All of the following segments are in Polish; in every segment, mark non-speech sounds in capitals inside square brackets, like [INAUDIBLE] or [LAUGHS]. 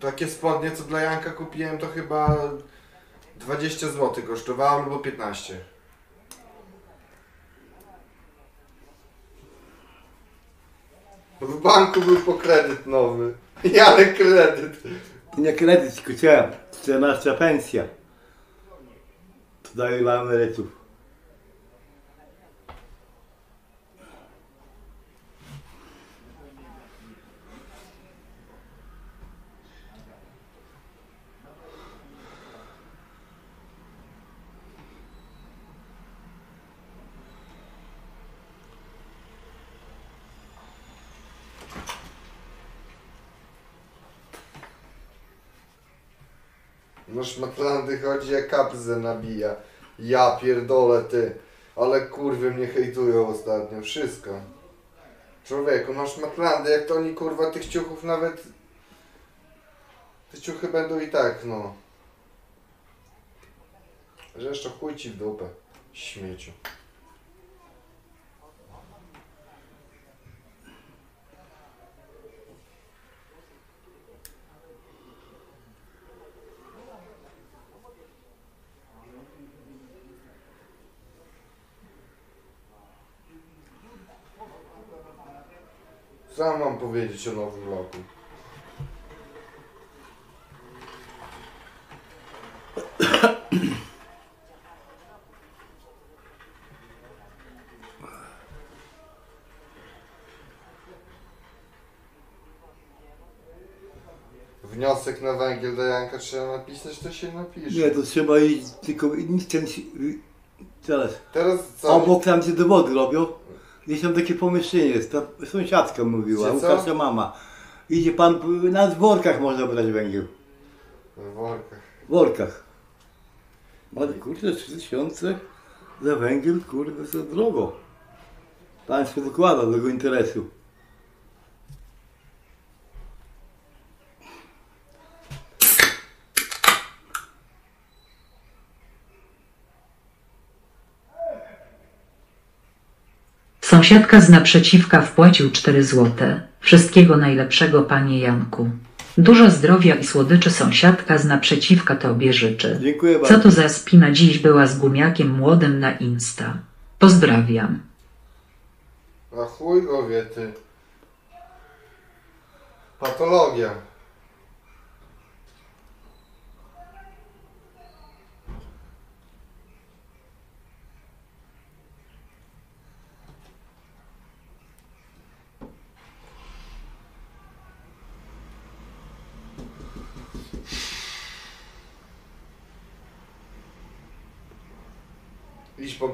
Takie spodnie, co dla Janka kupiłem, to chyba 20 zł kosztowało, albo 15. W banku był po kredyt nowy. [LAUGHS] Ale kredyt. Nie kredyt, tylko chciałem. 14 pensja. To daje dla emerytów. No jak kapzę nabija. Ja pierdolę ty. Ale kurwy mnie hejtują ostatnio. Wszystko. Człowieku, no szmatlandy, jak to oni kurwa tych ciuchów nawet... Te ciuchy będą i tak, no. Że jeszcze chuj ci w dupę. Śmieciu. Co mam powiedzieć o nowym roku? Wniosek na węgiel do Janka trzeba napisać, to się napisze. Nie, to trzeba iść tylko nic ten... Teraz. Teraz co? Obok tam gdzie dowody robią. Gdzieś tam takie pomieszczenie jest. Ta sąsiadka mówiła, Gdzie co? Łukasza mama. Idzie pan, na workach można brać węgiel. W workach. W workach. Ale kurde, 3000 za węgiel, kurde, za drogo. Państwo dokłada do tego interesu. Sąsiadka z naprzeciwka wpłacił 4 złote. Wszystkiego najlepszego panie Janku. Dużo zdrowia i słodyczy sąsiadka z naprzeciwka tobie życzy. Dziękuję Co bardzo. to za spina dziś była z gumiakiem młodym na Insta. Pozdrawiam. A chuj go wie ty. Patologia.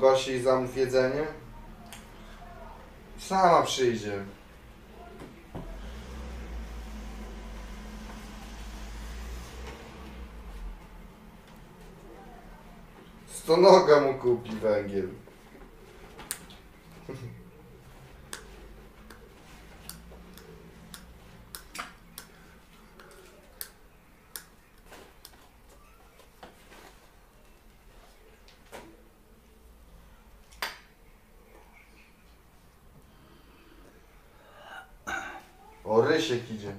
Gosi i zamów jedzenie. Sama przyjdzie. Stonoga mu kupi węgiel. O, Rysiek idzie.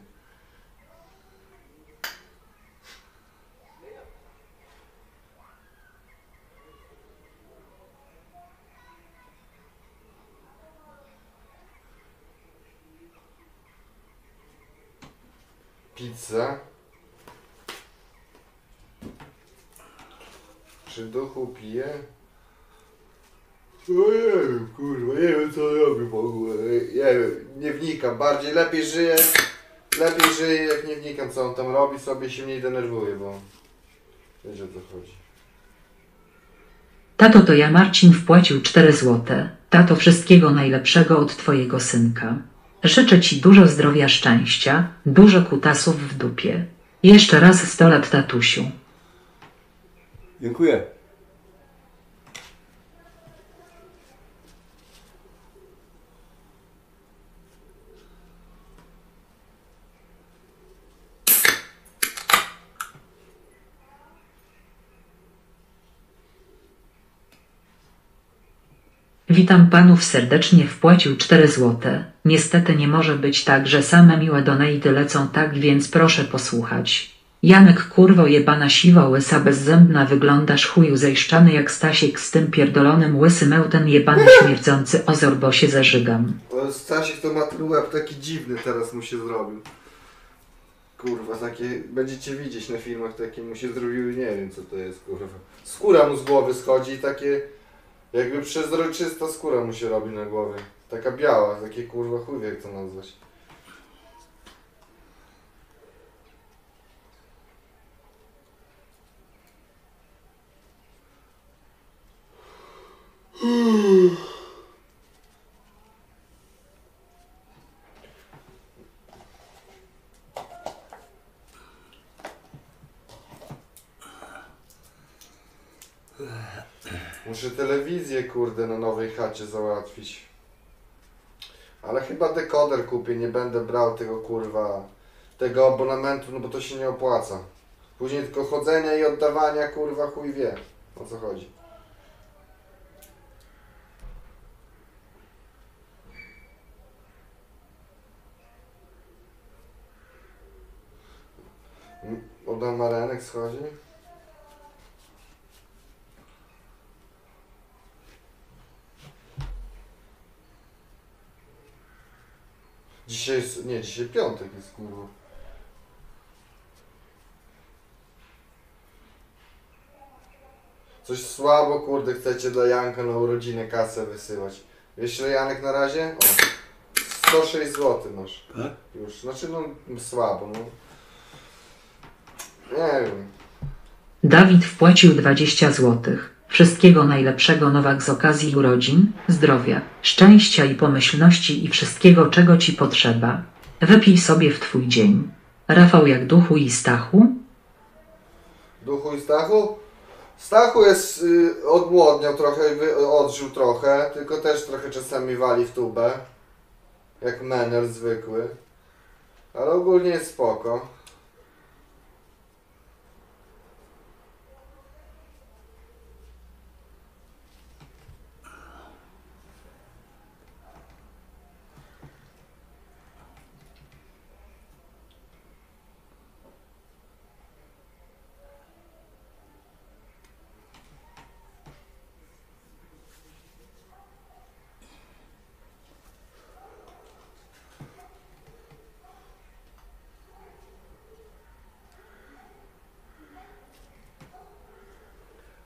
Pizza. Przy duchu pije? No nie wiem, kurwa, nie wiem co robi w ogóle, nie wiem, nie wnikam, bardziej lepiej żyję, lepiej żyję jak nie wnikam co on tam robi, sobie się mniej denerwuję, bo wiesz o co chodzi. Tato to ja Marcin wpłacił 4 złote. Tato wszystkiego najlepszego od twojego synka. Życzę ci dużo zdrowia, szczęścia, dużo kutasów w dupie. Jeszcze raz 100 lat tatusiu. Dziękuję. Witam panów serdecznie wpłacił 4 złote. Niestety nie może być tak, że same miłe donate lecą tak więc proszę posłuchać. Janek kurwo jebana siwa łysa bezzębna wyglądasz chuju zejszczany jak Stasiek z tym pierdolonym łysym ełten jebany [LAUGHS] śmierdzący ozor bo się zażygam. To Stasiek to ma ten łeb taki dziwny teraz mu się zrobił. Kurwa, takie, będziecie widzieć na filmach, takie mu się zrobiły, nie wiem co to jest, kurwa. Skóra mu z głowy schodzi i takie, jakby przezroczysta skóra mu się robi na głowie. Taka biała, takie kurwa chuj jak to nazwać. Muszę telewizję kurde na nowej chacie załatwić. Ale chyba dekoder kupię, nie będę brał tego kurwa, tego abonamentu, no bo to się nie opłaca. Później tylko chodzenia i oddawania kurwa chuj wie o co chodzi. Oddam Marenek schodzi? Dzisiaj jest, nie, dzisiaj piątek jest kurwa. Coś słabo kurde chcecie dla Janka na urodziny kasę wysyłać. Wiesz ile Janek na razie? O, 106 zł masz. Tak? Już, znaczy no słabo, no. Nie wiem. Dawid wpłacił 20 złotych. Wszystkiego najlepszego Nowak z okazji urodzin, zdrowia, szczęścia i pomyślności i wszystkiego czego ci potrzeba. Wypij sobie w twój dzień. Rafał jak duchu i Stachu? Duchu i Stachu? Stachu jest, y, odmłodniał trochę, wy, odżył trochę, tylko też trochę czasami wali w tubę. Jak mener zwykły. Ale ogólnie jest spoko.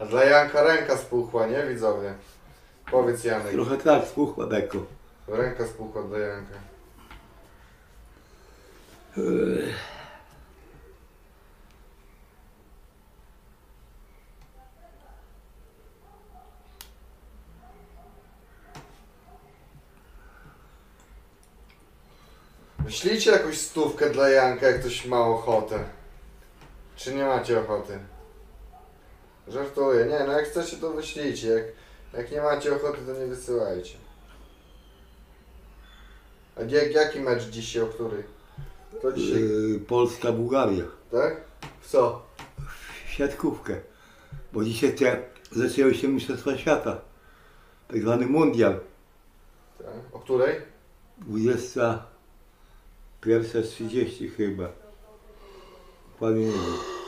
Dla Janka ręka spuchła, nie widzowie? Powiedz Janek. Trochę tak, spuchła deko. Ręka spuchła dla Janka. Myślicie jakąś stówkę dla Janka, jak ktoś ma ochotę? Czy nie macie ochoty? Żartuję. Nie, no jak chcecie to wyślijcie. Jak, jak nie macie ochoty, to nie wysyłajcie. A jak, jaki mecz dzisiaj, o której? To dzisiaj, Yy, Polska, Bułgaria. tak? W co? W siatkówkę. Bo dzisiaj te zaczęły się Mistrzostwa Świata. Tak zwany mundial. Tak. O której? 21.30 chyba. Dokładnie nie wiem. Ech.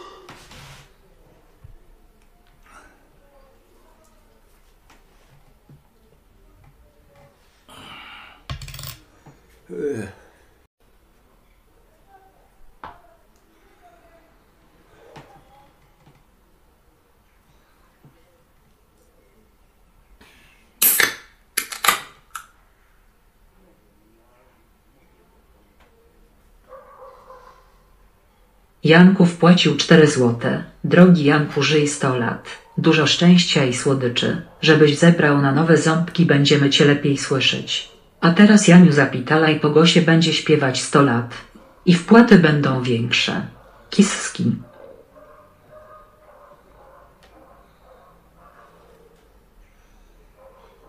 Janku wpłacił 4 złote. Drogi Janku żyj 100 lat. Dużo szczęścia i słodyczy. Żebyś zebrał na nowe ząbki będziemy cię lepiej słyszeć. A teraz Janiu zapitalaj po głosie będzie śpiewać 100 lat. I wpłaty będą większe. Kiski.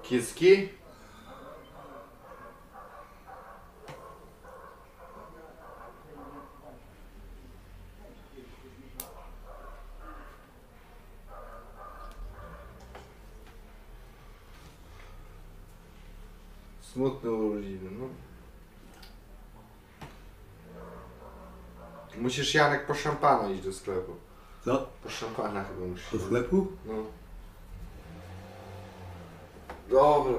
Kiski? Smutne urodziny, no. Musisz Janek po szampana iść do sklepu. Co? Po szampana chyba musisz. Do sklepu? No. Dobra.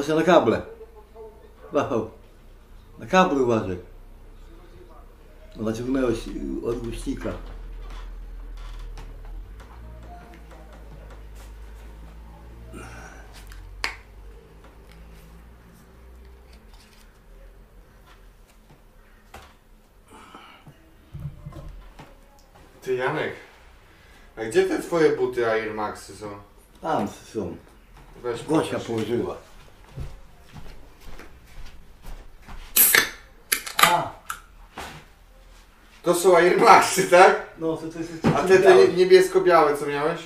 Patrzę na kable. Rafał. Na kable uważaj. No naciągnęłeś od głośnika. Ty Janek. A gdzie te twoje buty Air Maxy są? Tam są. Weź Gosia pokaż. położyła. To są Air Maxy, tak? no to, to jest... A te, te niebiesko-białe co miałeś?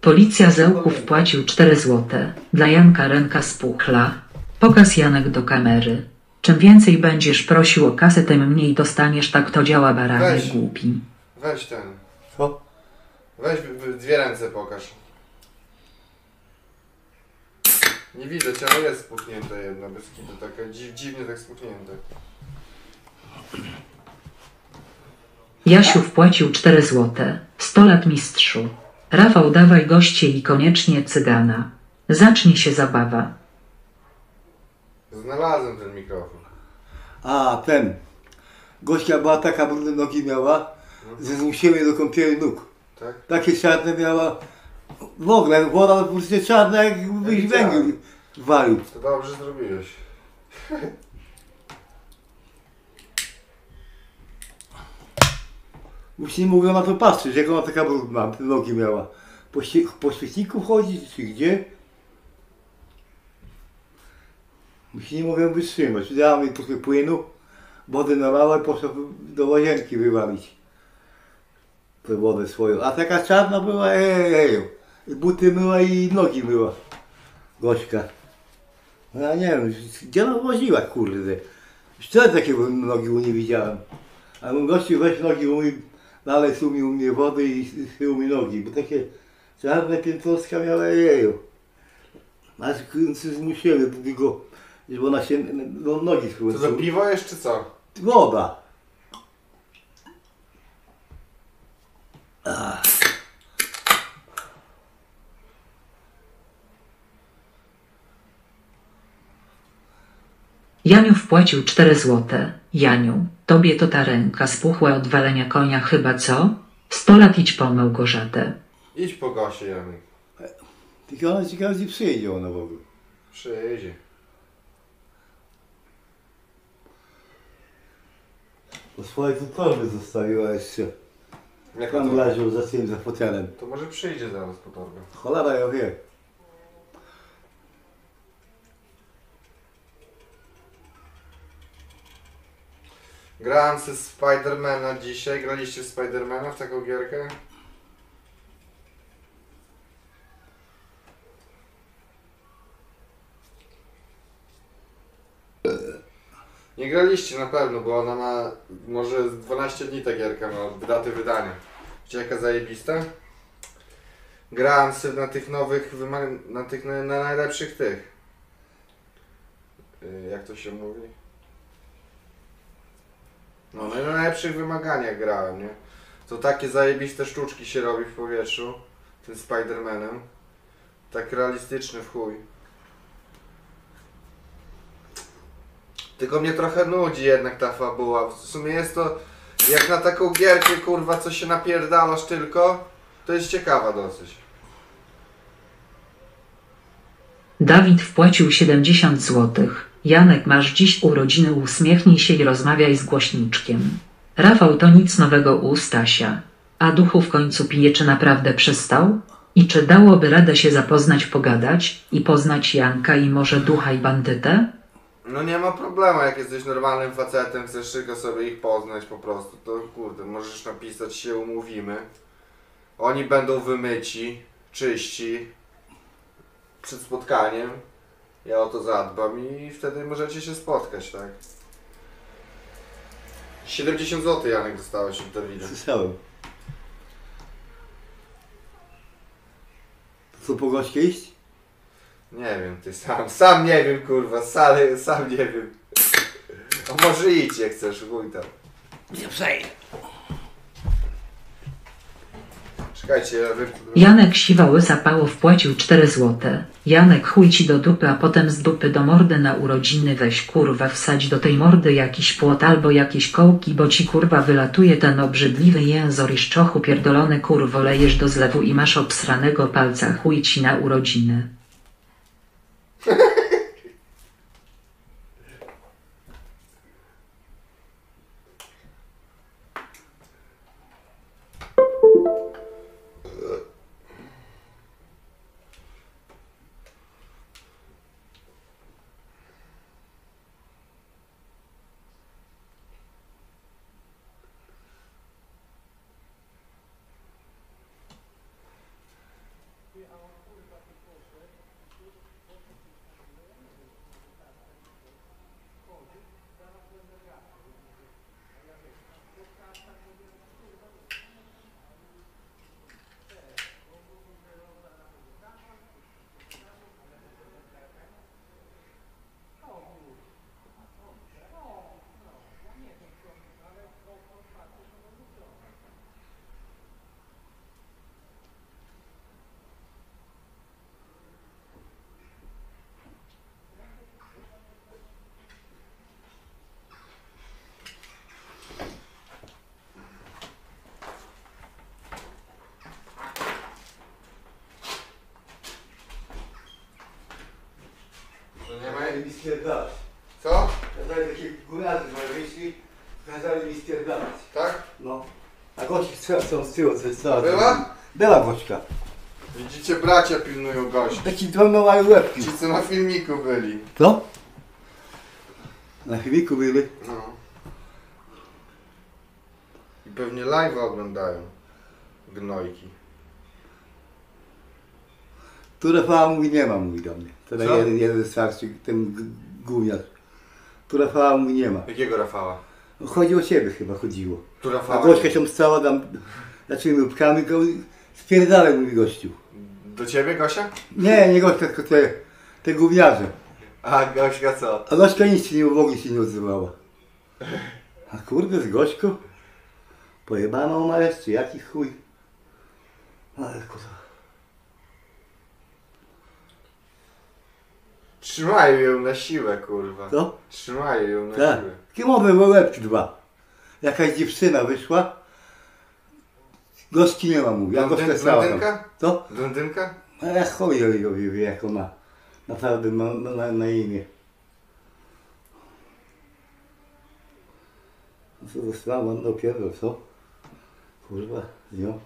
Policja Zełków wpłacił 4 złote. Dla Janka ręka spuchla. Pokaz Janek do kamery. Czym więcej będziesz prosił o kasę, tym mniej dostaniesz. Tak to działa baranie Weź. głupi. Weź ten. Co? Weź w- w- dwie ręce pokaż. Nie widać, ale jest spuchnięte jedna bez kitu, taka dzi dziwnie tak spuchnięte. Jasiu wpłacił 4 złote. 100 lat mistrzu. Rafał dawaj goście i koniecznie cygana. Zacznie się zabawa. Znalazłem ten mikrofon. A, ten. Gościa była taka, brudne nogi miała, że zmusiły do kąpieli nóg. Tak? Takie czarne miała. W ogóle woda po prostu czarna, jakbyś węgiel walił. To dobrze zrobiłeś. [LAUGHS] Już nie mogłem na to patrzeć, jak ona taka brudna nogi miała. Po, po chodzić, czy gdzie? Już nie mogłem wytrzymać. Dałem jej trochę płynu, wody nalałem, poszedł do łazienki wywalić. Tę wodę swoją. A taka czarna była, ej, ej. Buty myła i nogi myła. Gośka. No ja nie wiem, gdzie ona woziła, kurde. Wcale takiego nogi u nie widziałem. A mój gościu weź nogi umyj, dalej sumił mnie wody i sył mi nogi, bo takie czarne piętowska miała jeju. Aż zmusiły do tego, żeby ona się, no nogi To za piwo jeszcze co? Woda. Janiu wpłacił 4 złote. Janiu, tobie to ta ręka spuchła od walenia konia chyba co? 100 lat idź po Małgorzatę. Idź po Gosie, Janek. Tylko ona ciekawe, gdzie przyjedzie ona w ogóle. Przyjedzie. Bo swoje tu torby zostawiła jeszcze. Jak Tam to? leżał za tym, za fotelem. To może przyjdzie zaraz po torbę. Cholera, ja wiem. Grałem ze Spidermana dzisiaj. Graliście w Spidermana w taką gierkę? Nie graliście na pewno, bo ona ma może z 12 dni ta gierka ma od daty wydania. Wiecie jaka zajebista? Grałem sobie na tych nowych, na tych na, na najlepszych tych. Yy, Jak to się mówi? No, no i na najlepszych wymaganiach grałem, nie? To takie zajebiste sztuczki się robi w powietrzu, tym Spidermanem. Tak realistyczny w chuj. Tylko mnie trochę nudzi jednak ta fabuła. W sumie jest to, jak na taką gierkę, kurwa, co się napierdalasz tylko, to jest ciekawa dosyć. Dawid wpłacił 70 złotych. Janek masz dziś urodziny uśmiechnij się i rozmawiaj z głośniczkiem. Rafał to nic nowego u Stasia. A duchu w końcu pije czy naprawdę przestał? I czy dałoby radę się zapoznać, pogadać i poznać Janka i może ducha i bandytę? No nie ma problemu, jak jesteś normalnym facetem, chcesz tylko sobie ich poznać po prostu, to kurde, możesz napisać się umówimy. Oni będą wymyci, czyści przed spotkaniem. Ja o to zadbam i wtedy możecie się spotkać, tak? 70 zł Janek dostałeś od Dawida. Słyszałem. Co po goście iść? Nie wiem, ty sam, sam nie wiem kurwa, sam, sam nie wiem. A może idź jak chcesz, chuj tam. Nie przejdę. Czekajcie, ja wy... Janek siwały zapało wpłacił 4 złote. Janek chuj ci do dupy, a potem z dupy do mordy na urodziny weź kurwa wsadź do tej mordy jakiś płot albo jakieś kołki, bo ci kurwa wylatuje ten obrzydliwy jęzor i szczochu pierdolony kurwo lejesz do zlewu i masz obsranego palca chuj ci na urodziny. [LAUGHS] Nie ma... Kazali mi spierdalać. Co? Kazali takie moje wyszli, kazali mi spierdalać. Tak? No. A gości są z tyłu, co jest cała. Była? Była gośka. Widzicie, bracia pilnują gości. Taki dwa małe łebki. Ci co na filmiku byli. Co? Na chwiliku byli. No. I pewnie live oglądają. Gnojki. Tu Rafała mówi nie ma, mówi do mnie. To Co? jeden, jeden starszy, ten gówniarz. Tu Rafała mówi nie ma. Jakiego Rafała? No, Chodzi o siebie chyba chodziło. Tu A Rafała. gośka się stała tam, zaczęły łupkami, go spierdalaj mówi gościu. Do ciebie Gosia? Nie, nie gośka, tylko te, te gówniarze. A Gośka co? A gośka nic się nie w ogóle się nie odzywała. A kurde, z gośką? Pojebaną ma jeszcze, jaki chuj. Ale kurwa. Trzymają ją na siłę, kurwa. Co? Trzymają ją na Tak. siłę. Kiemowe łebki dwa. Jakaś dziewczyna wyszła. Gości nie ma, mówi. Ja gośkę Blondyn- tam. blondynka? Co? Blondynka? A ja chuj ją wie, jak ona naprawdę ma na, na, na imię. Co została dopiero, co? Kurwa, z nią.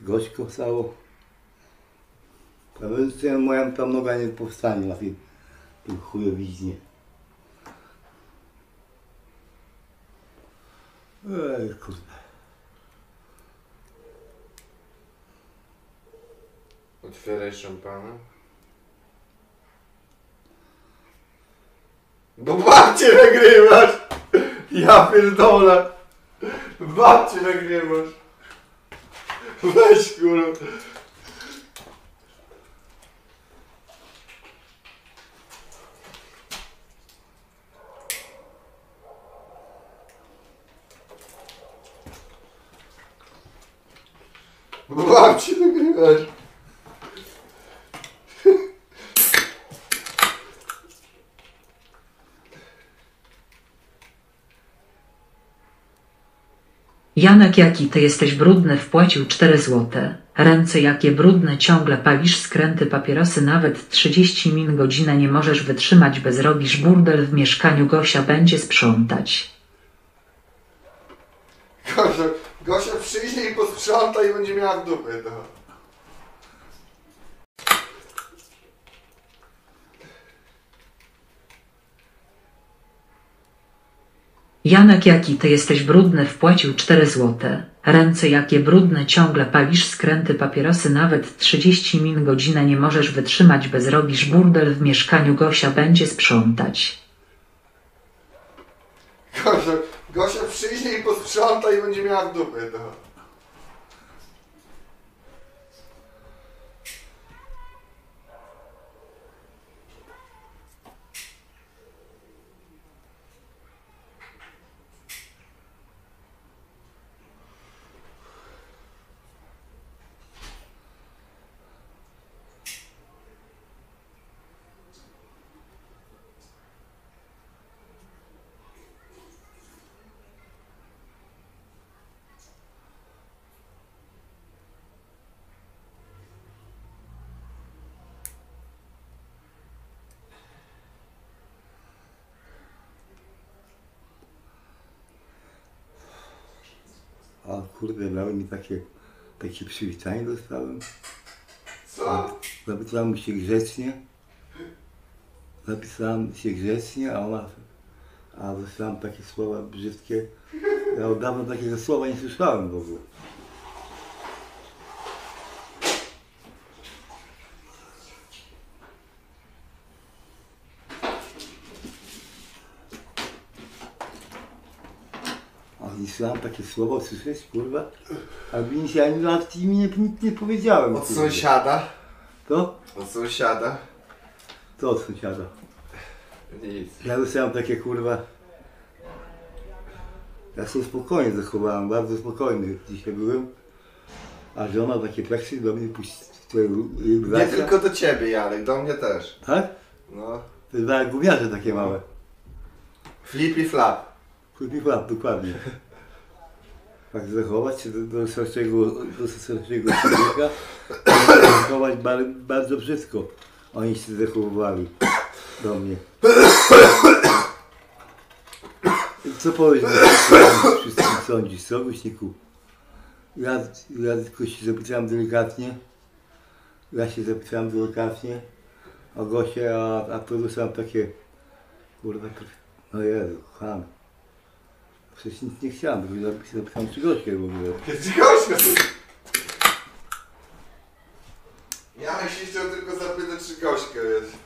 Z gośką całą. Że moja tam noga nie powstanie na tym, tym chujowiźnie. Ej, kurwa. Otwieraj szampana. Bo babcie nagrywasz! Ja pierdolę! Babcie nagrywasz! Weź kurwa. Bo babcie nagrywasz! Janek jaki ty jesteś brudny wpłacił 4 złote. Ręce jakie brudne ciągle palisz skręty papierosy nawet 30 min godzinę nie możesz wytrzymać bez robisz burdel w mieszkaniu Gosia będzie sprzątać. Gosia, Gosia przyjdzie i posprząta i będzie miała w dupę to. Janek jaki ty jesteś brudny wpłacił 4 złote. Ręce jakie brudne ciągle palisz skręty papierosy nawet 30 min godzinę nie możesz wytrzymać bez robisz burdel w mieszkaniu Gosia będzie sprzątać. Gosia, Gosia przyjdzie i posprząta i będzie miała w dupie to. A kurde, dali mi takie, takie przywitanie dostałem. Co? Zapisałem się grzecznie. Zapisałem się grzecznie, a ona... A dostałem takie słowa brzydkie. Ja od dawna takiego słowa nie słyszałem w ogóle. Słyszałem takie słowa, słyszeć, kurwa? A się ani nawet im nie, nic nie powiedziałem. Od kurwa. sąsiada? To? Od sąsiada? To od sąsiada. Nic. Ja dostałem takie kurwa. Ja się spokojnie zachowałem, bardzo spokojny dzisiaj byłem. A żona takie pleksy do mnie puściła. Nie tylko do ciebie, Janek, do mnie też. Tak? No. To dwa gumiarze takie małe. Flip i flap. Krótki flap, dokładnie. [LAUGHS] Tak zachować się do, do starszego, do człowieka, zachować bar, bardzo brzydko. Oni się zachowywali do mnie. Co powiesz, wszystkim sądzisz, co Guśniku? Ja, ja tylko się zapytałem delikatnie. Ja się zapytałem delikatnie o Gosię, a, a to dostałem takie, kurwa, no Jezu, kochany. Przecież nic nie chciałem, zapis- zapytałem czy Gośkę w ogóle. Janek się chciał tylko zapytać, czy Gośka jest.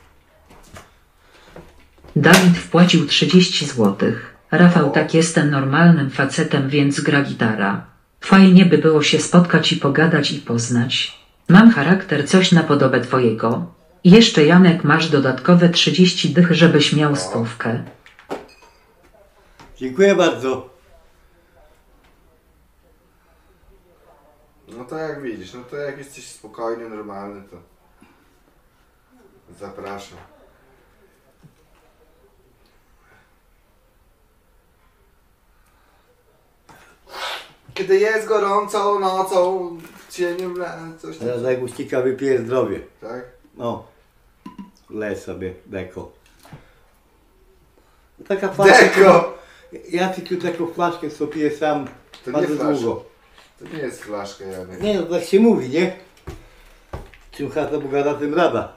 Dawid wpłacił 30 złotych. Rafał tak jestem normalnym facetem więc gra gitara. Fajnie by było się spotkać i pogadać i poznać. Mam charakter coś na podobę twojego. Jeszcze Janek masz dodatkowe 30 dych żebyś miał stówkę. Dziękuję bardzo. No to jak widzisz, no to jak jesteś spokojny, normalny, to zapraszam. Kiedy jest gorąco nocą, w cieniu, coś tam, Teraz jak Guśnika wypije zdrowie. tak? No. Lej sobie deko. Taka flaszka. Deko! Ja tylko taką flaszkę sobie piję sam To nie bardzo flaszka. długo. To nie jest flaszka, Janek. Nie no, tak się mówi, nie? Czym chata bogata, tym rada.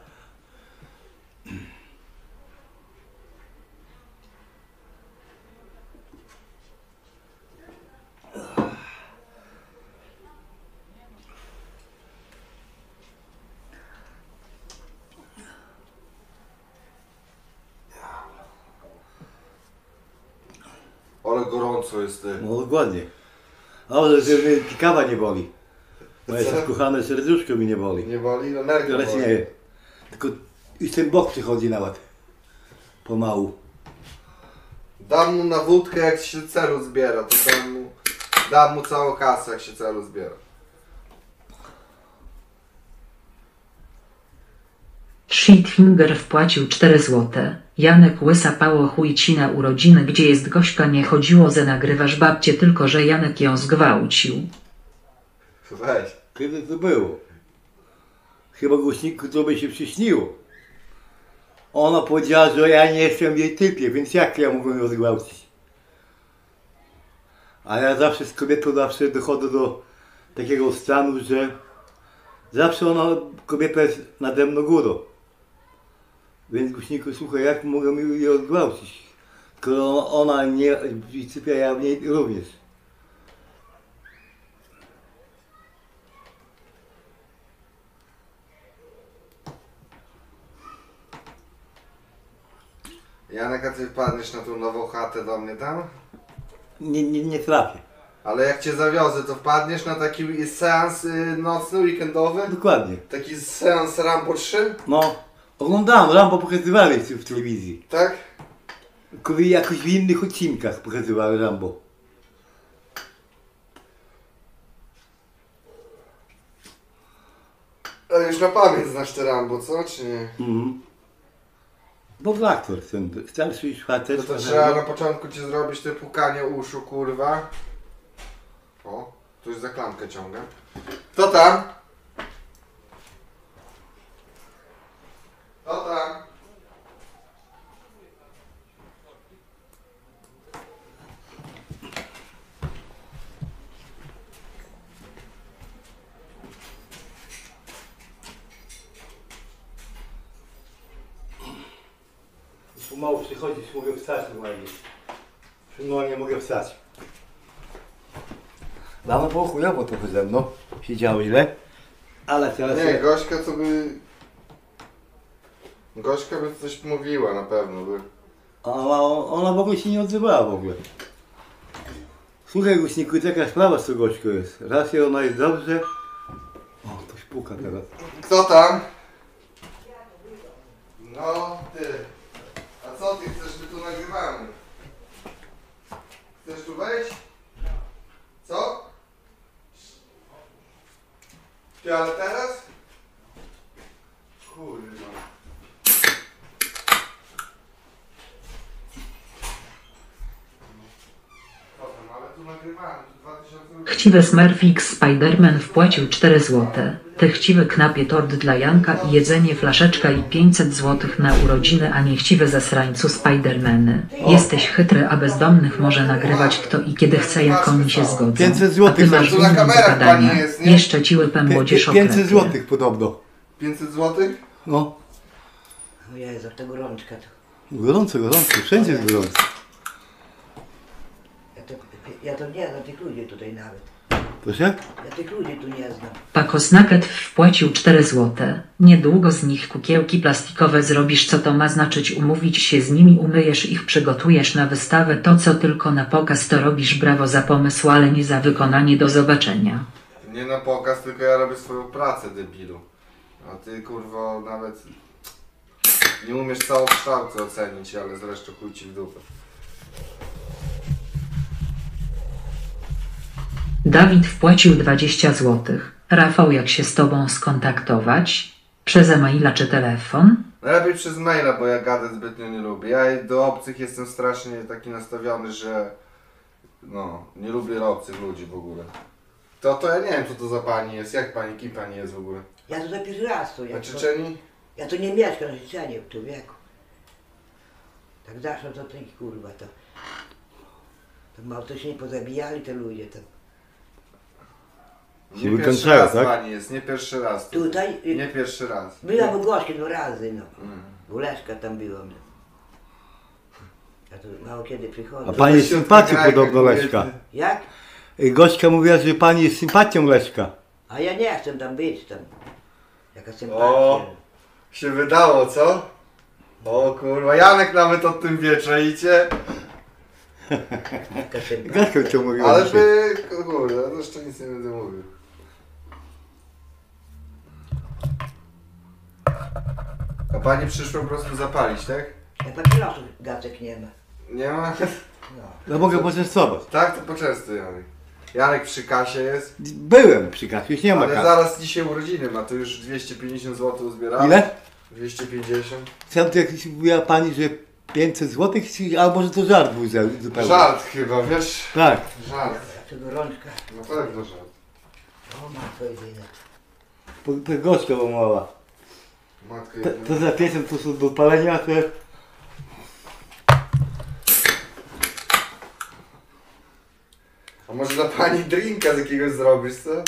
Ale gorąco jest ty. No dokładnie. O, że, że mnie kawa nie boli. Moje Co? zakochane serduszko mi nie boli. Nie boli? No nerka Teraz boli. nie. Tylko już ten bok przychodzi nawet. Pomału. Dam mu na wódkę jak się celu zbiera, to dam mu, dam mu całą kasę jak się celu zbiera. Shitfinger wpłacił 4 złote. Janek łysa pało chuj ci na urodziny gdzie jest Gośka nie chodziło ze nagrywasz babcie tylko że Janek ją zgwałcił. Weź. Kiedy to było? Chyba głośniku to by się przyśniło. Ona powiedziała, że ja nie jestem jej typie, więc jak ja mogłem ją zgwałcić? A ja zawsze z kobietą zawsze dochodzę do takiego stanu, że zawsze ona, kobieta jest nade mną górą. Więc Kuśniku, słuchaj, jak mogę mi odgwałcić? Skoro ona nie sypia, ja w niej również. Janek, a ty wpadniesz na tą nową chatę do mnie tam? Nie, nie, nie trafię. Ale jak cię zawiozę, to wpadniesz na taki seans y, nocny, weekendowy? Dokładnie. Taki seans Rambo 3? No oglądałem, Rambo pokazywali w, telewizji. Tak? Kiedy jakoś w innych odcinkach pokazywali Rambo. Ale już na pamięć znasz te Rambo, co? Czy nie? Mhm. Bo aktor ten starszy facet. No to trzeba na początku ci zrobić te pukanie uszu, kurwa. O, tu już za klamkę ciągę. Kto tam? Kto tam? Pomału przychodzisz, mogę wstać normalnie. No nie mogę wstać. Dawno trochę ze mną. Siedziało źle. Ale teraz... Nie, Gośka to by... Gośka by coś mówiła na pewno, by... Ona, ona w ogóle się nie odzywała w ogóle. Słuchaj Guśniku, taka sprawa z tą gośką jest. Raz jej ona jest dobrze. O, ktoś puka teraz. Kto tam? No, ty. A co ty chcesz, my tu nagrywamy? Chcesz tu wejść? Co? Ty, ale teraz? Kurwa. Co tam, ale tu nagrywamy, tu 2000 ludzi. Chciwy Smurfix Spiderman wpłacił 4 złote. Ty chciwy knapie tort dla Janka i jedzenie flaszeczka i 500 złotych na urodziny, a nie chciwy zasrańcu Spidermany. Jesteś chytry, a bezdomnych może nagrywać kto i kiedy chce, jak oni się zgodzą. 500 A ty złotych masz na kamerach zadania. pani jest, nie? Jeszcze ciły pem młodzież 500 oklepie. złotych podobno. 500 złotych? No. O Jezu, to gorączka to. Gorąco, gorąco. Wszędzie jest gorąco. Ja to, nie znam tych ludzi tutaj nawet. Proszę? Ja tych ludzi tu nie znam. Pakosnaket wpłacił 4 złote. Niedługo z nich kukiełki plastikowe zrobisz, co to ma znaczyć umówić się z nimi, umyjesz ich, przygotujesz na wystawę, to co tylko na pokaz to robisz, brawo za pomysł, ale nie za wykonanie, do zobaczenia. Nie na pokaz, tylko ja robię swoją pracę, debilu. A ty, kurwo, nawet nie umiesz całokształtu ocenić, ale zresztą chuj ci w dupę. Dawid wpłacił 20 złotych. Rafał, jak się z tobą skontaktować? Przez e-maila czy telefon? Lepiej przez maila, bo ja gadać zbytnio nie lubię. Ja do obcych jestem strasznie taki nastawiony, że no, nie lubię obcych ludzi w ogóle. To, to ja nie wiem, co to za pani jest, jak pani, kim pani jest w ogóle. Ja tutaj pierwszy raz tu. Ja, Na to, Czeczeni? ja tu nie mieszkam na życzeniu w człowieku. Tak zawsze to ty kurwa to. To mało to się nie pozabijali te ludzie to. Nie Się pierwszy wykończają, raz tak? pani jest, nie pierwszy raz. tu. Tutaj y, Nie pierwszy raz. byłam u Gośki dwa razy no. Mm. Buleszka tam była. No. Ja tu mało kiedy przychodzę. A pani jest sympatią podobno. Leszka. Jak? I Gośka mówiła, że pani jest sympatią Leszka. A ja nie chcę tam być tam. Jaka sympatia. O! Się wydało, co? O kurwa, Janek nawet o tym wie, czaicie? Jaka sympatia. Gośka co mówiła Ale dzisiaj. by, kurde, to jeszcze nic nie będę mówił. A pani przyszła po prostu zapalić, tak? Ja papierosów gacek nie ma. Nie ma? No. No mogę poczęstować. Tak, to poczęstuj Janek. Janek przy kasie jest, Byłem przy kasie, już nie ma ale kasy. zaraz dzisiaj urodziny ma, to już 250 zł uzbierałem. Ile? 250. Chciałem tu jakieś mówiła pani, że 500 zł, a może to żart był za- zupełnie. Żart chyba, wiesz? Tak. Żart. To gorączka. No pewno żart. O matko jedyna. To, to Gośka łamała. To, za 500 to są do palenia, to... A może dla pani drinka z jakiegoś zrobisz, co?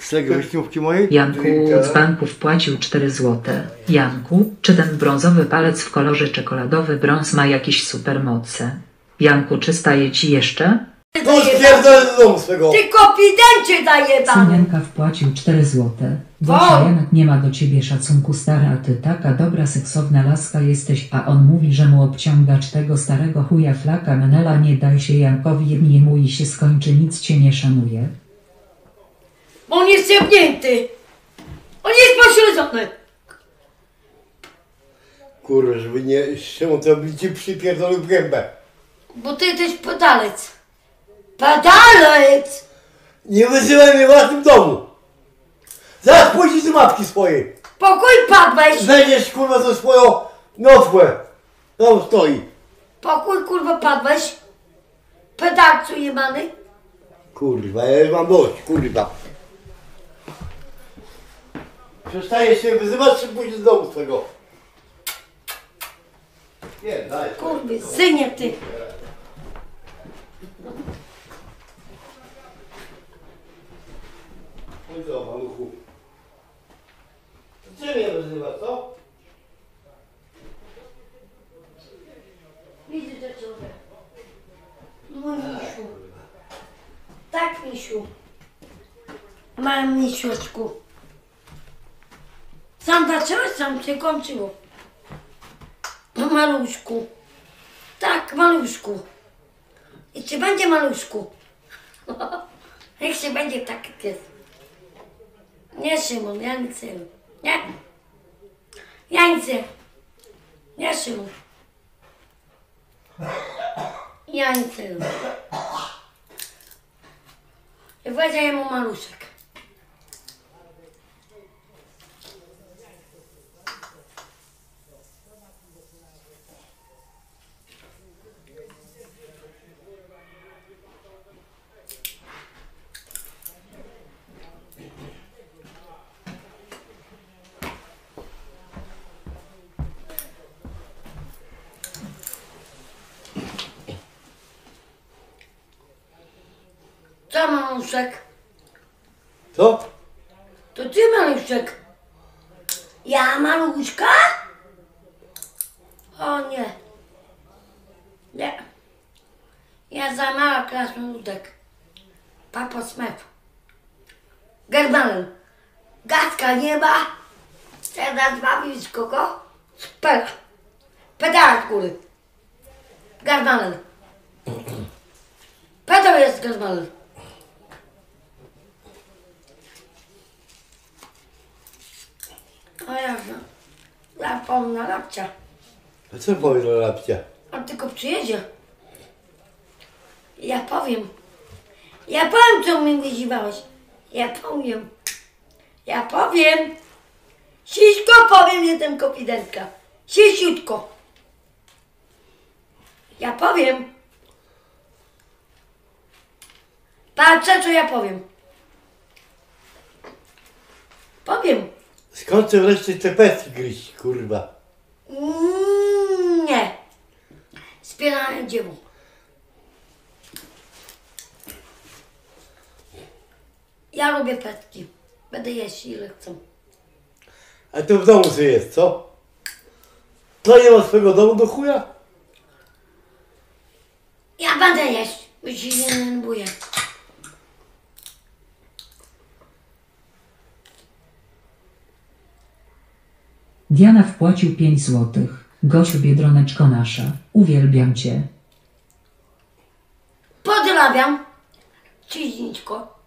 Z czego wyśniówki mojej? Janku Drinka. z banku wpłacił 4 złote. Janku, czy ten brązowy palec w kolorze czekoladowy brąz ma jakieś supermoce? Janku, czy staje ci jeszcze? No spierdolę do domu swego. Ty kopidencie zajebany. Synianka wpłacił 4 złote. Wow. Gosia Janek nie ma do ciebie szacunku stara, a ty taka dobra seksowna laska jesteś, a on mówi, że mu obciągacz tego starego chuja flaka Menela nie daj się Jankowi jebnie mu i się skończy, nic cię nie szanuje. Bo on jest jebnięty. On jest pośledzony. Kurwa, żeby nie... Szymon, to by ci przypierdolił w gębę. Bo ty jesteś padalec. Padalec! Nie wyzywaj mnie w własnym domu. Zaraz pójdziesz do matki swojej. Pokój padłeś. Znajdziesz kurwa ze swoją nocłę. Tam stoi. Pokój kurwa padłeś. Pedalcu jebany. Kurwa, ja już mam dość, kurwa. Przestajesz się wyzywać, czy pójdziesz do domu swego? Nie, daj. Kurwy, synie ty. Do maluchu. Czy mnie wyzywa, co? Widzę to ciągle. Mój misiu. Tak, misiu. Mam misiuczku. Sam zacząłeś, sam się kończyło. No maluszku. Tak, maluszku. I czy będzie maluszku? [LAUGHS] Niech się będzie tak jak jest. Nie Szymon, ja nie chcę. Nie. Ja nie. Nie Szymon. Ja nie. I wejdzie mu maluszek. Co maluszek? Co? To ty maluszek. Ja maluszka? O nie. Nie. Ja za mała krasnoludek. Papa Smef. Germanen. Gatka nie ma. Teraz bawi z kogo? Spela. Pedała góry. Germanen. Pedał jest Germanen. O jasno. Zapomnę babcia. A co do lapcia? On tylko przyjedzie. Ja powiem. Ja powiem, co mi wyzywałeś. Ja powiem. Ja powiem. Siśko powiem, jestem kopidentka. Sisiutko. Ja powiem. Patrzę, co ja powiem. Powiem. Skąd ty wreszcie te pestki gryźć, kurwa? Mm. Wspieranie dzieło. Ja lubię petki. Będę jeść ile chcę. A tu w domu sobie jest, co? To nie ma swojego domu do chuja? Ja będę jeść, bo się nie denerwuję. Diana wpłacił 5 złotych. Gosiu Biedroneczko nasza, uwielbiam cię. Pozdrawiam. Ciźniczko.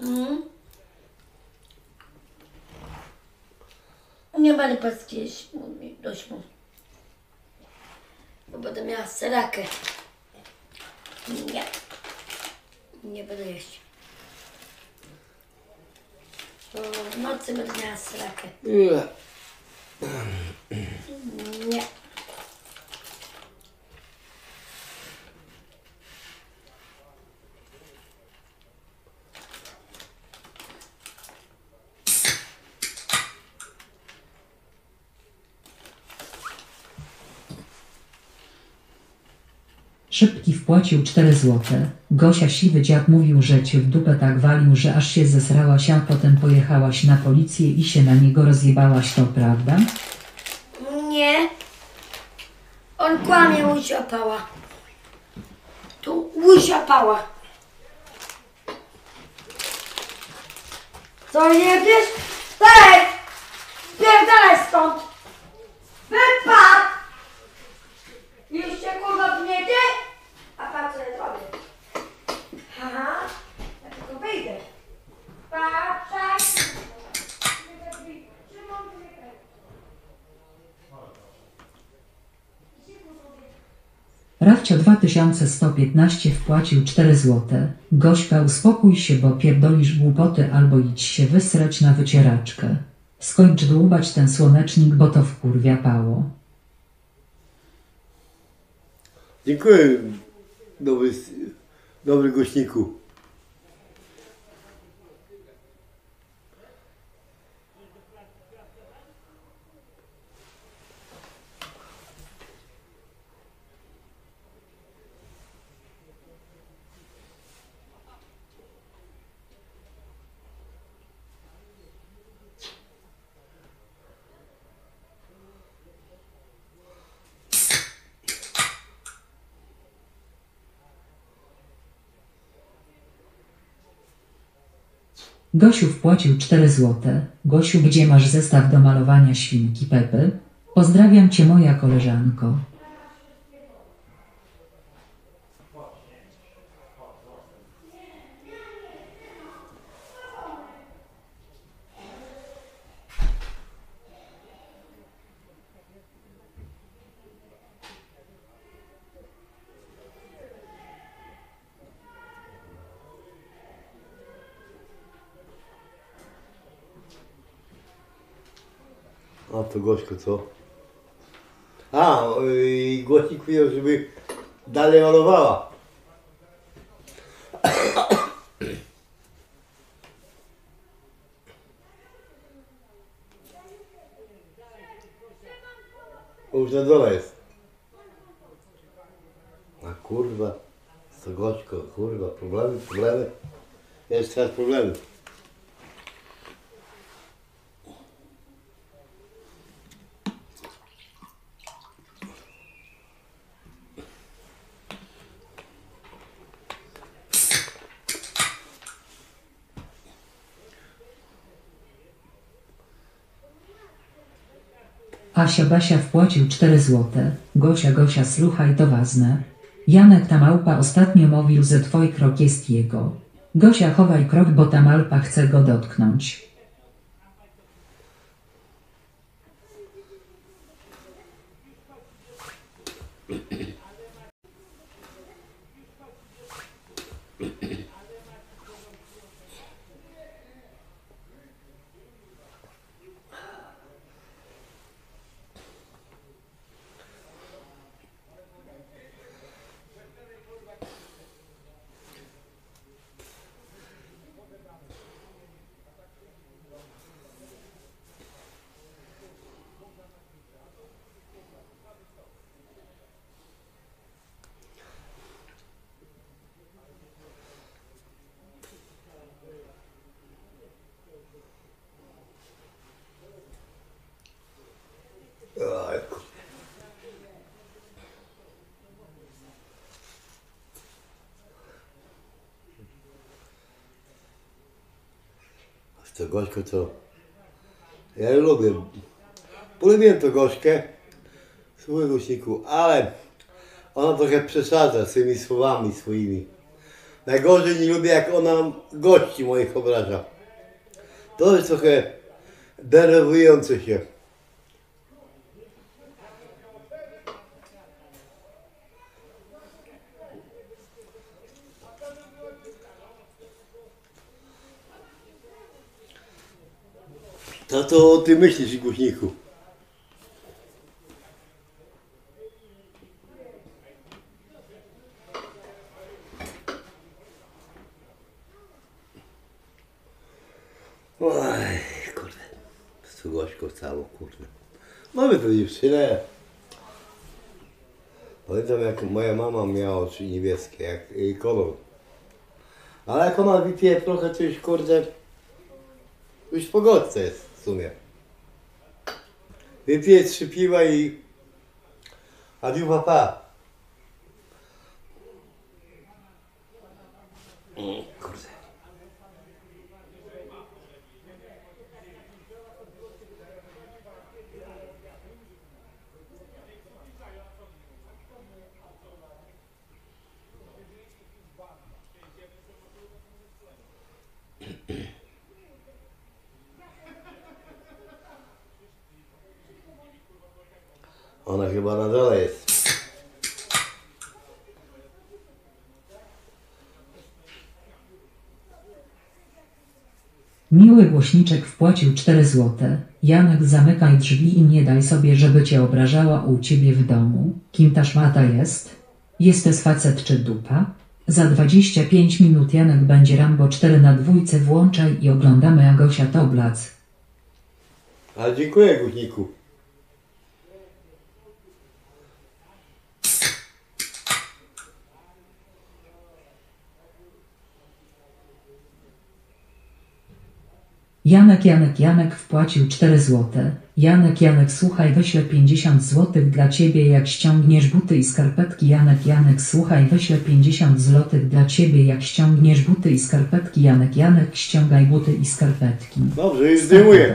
Mm. Nie będę petki jeść, mówi dość mu. Bo będę miała serakę. Nie. Nie będę jeść. Bo w nocy będę miała serakę. Nie. Wpłacił 4 złote. Gosia siwy dziad mówił, że cię w dupę tak walił, że aż się zesrałaś, a potem pojechałaś na policję i się na niego rozjebałaś, to prawda? Nie. On kłamie, łysia pała. Tu łysia pała. Co nie wiesz? Dalej! Stąd! Wypad! Się kurwa wniecie? A pan co ja zrobię? Aha, ja tylko wyjdę. Mnie Rafcio 2115 wpłacił 4 złote. Gośka uspokój się, bo pierdolisz głupoty albo idź się wysrać na wycieraczkę. Skończ dłubać ten słonecznik, bo to wkurwia pało. Dziękuję, dobry, dobry gościniku. Gosiu wpłacił 4 złote. Gosiu, gdzie masz zestaw do malowania świnki Pepy? Pozdrawiam cię moja koleżanko. teško to. A, i gosti koji su mi dalje valovava. Уже долез. A kurva, sa gočkom, kurva, problemi, problemi. Jesi sad problemi? Asia Basia wpłacił 4 złote. Gosia Gosia słuchaj to ważne. Janek ta małpa ostatnio mówił, że twój krok jest jego. Gosia chowaj krok, bo ta małpa chce go dotknąć. To gośko to... Ja ją lubię. Polubiłem to gośkę, swojego głośniku, ale ona trochę przesadza z tymi słowami swoimi. Najgorzej nie lubię jak ona gości moich obraża. To jest trochę denerwujące się. Co ty myślisz, głośniku? Oj, kurde. Co gośko cało, kurde. Mamy to dziewczynę. Pamiętam jak moja mama miała oczy niebieskie, jak jej kolor. Ale jak ona wypije trochę coś, kurde, już w pogodce jest sumie. Wypije trzy piwa i Adieu papa. Mm, Kurde. Ona chyba na dole jest. Miły głośniczek wpłacił 4 złote. Janek zamykaj drzwi i nie daj sobie, żeby cię obrażała u ciebie w domu. Kim ta szmata jest? Jesteś facet czy dupa? Za 25 minut Janek będzie Rambo 4 na dwójce włączaj i oglądamy Agosia Toblac. A dziękuję głośniku. Janek, Janek, Janek wpłacił 4 złote. Janek, Janek, słuchaj, wyślę 50 złotych dla ciebie, jak ściągniesz buty i skarpetki. Janek, Janek, słuchaj, wyślę 50 złotych dla ciebie, jak ściągniesz buty i skarpetki. Janek, Janek, ściągaj buty i skarpetki. Dobrze, już zdejmuję.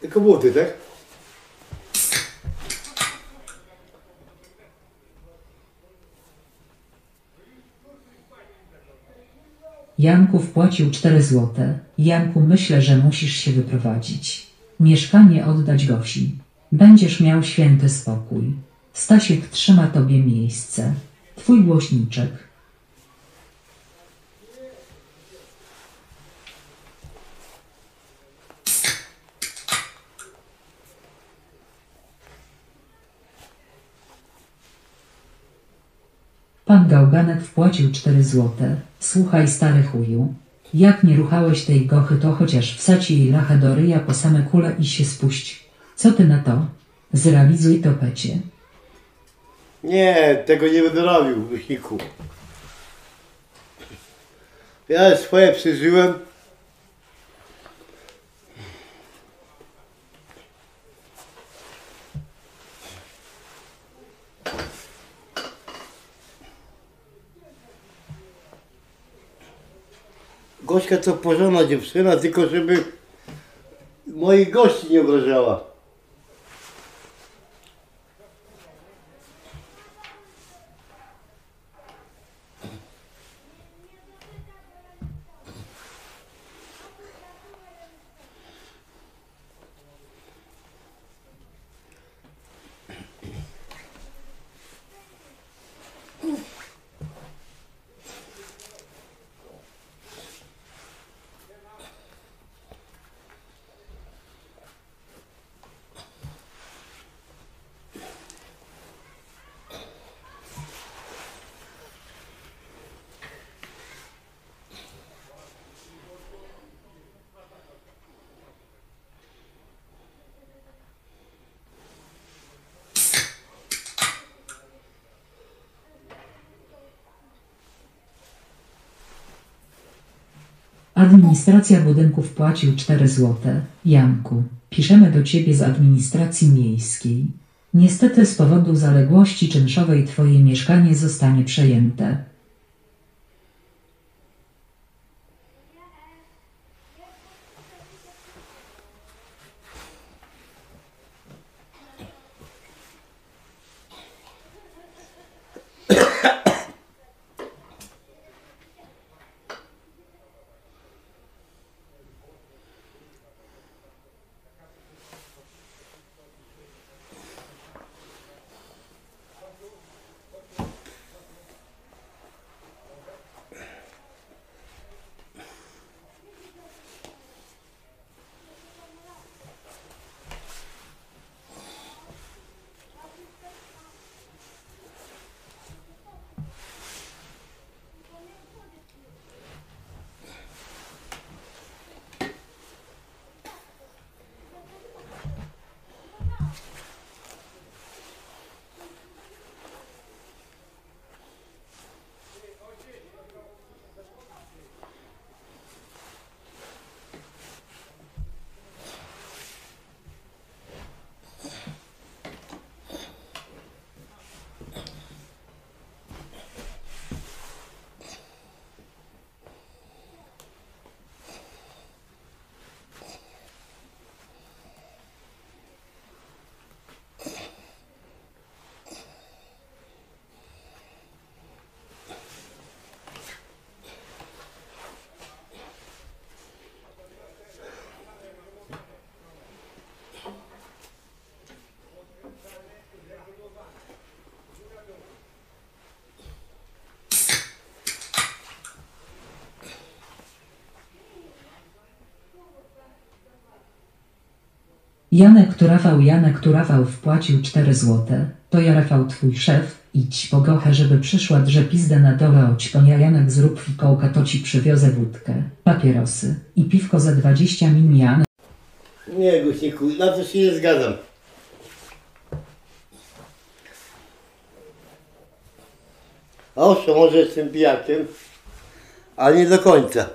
Tylko buty, tak? Janku wpłacił 4 złote. Janku, myślę, że musisz się wyprowadzić. Mieszkanie oddać Gosi. Będziesz miał święty spokój. Stasiek trzyma tobie miejsce. Twój głośniczek. Pan Gałganek wpłacił 4 złote. Słuchaj stary chuju. Jak nie ruchałeś tej gochy, to chociaż wsadź jej lachę do ryja po same kule i się spuść. Co ty na to? Zrealizuj to pecie. Nie, tego nie będę robił, głośniku. Ja swoje przeżyłem. Gośka to porządna dziewczyna, tylko żeby moich gości nie obrażała. Administracja budynku wpłacił 4 złote. Janku, piszemy do ciebie z administracji miejskiej. Niestety z powodu zaległości czynszowej twoje mieszkanie zostanie przejęte. Janek tu Rafał Janek tu Rafał wpłacił 4 złote. To ja Rafał twój szef, idź po gochę żeby przyszła drze pizdę na dole oćponia Janek zrób fikołka to ci przywiozę wódkę, papierosy i piwko za 20 min Janek. Nie, Guśniku, na to się nie zgadzam. Owszem, może jestem pijakiem, ale nie do końca.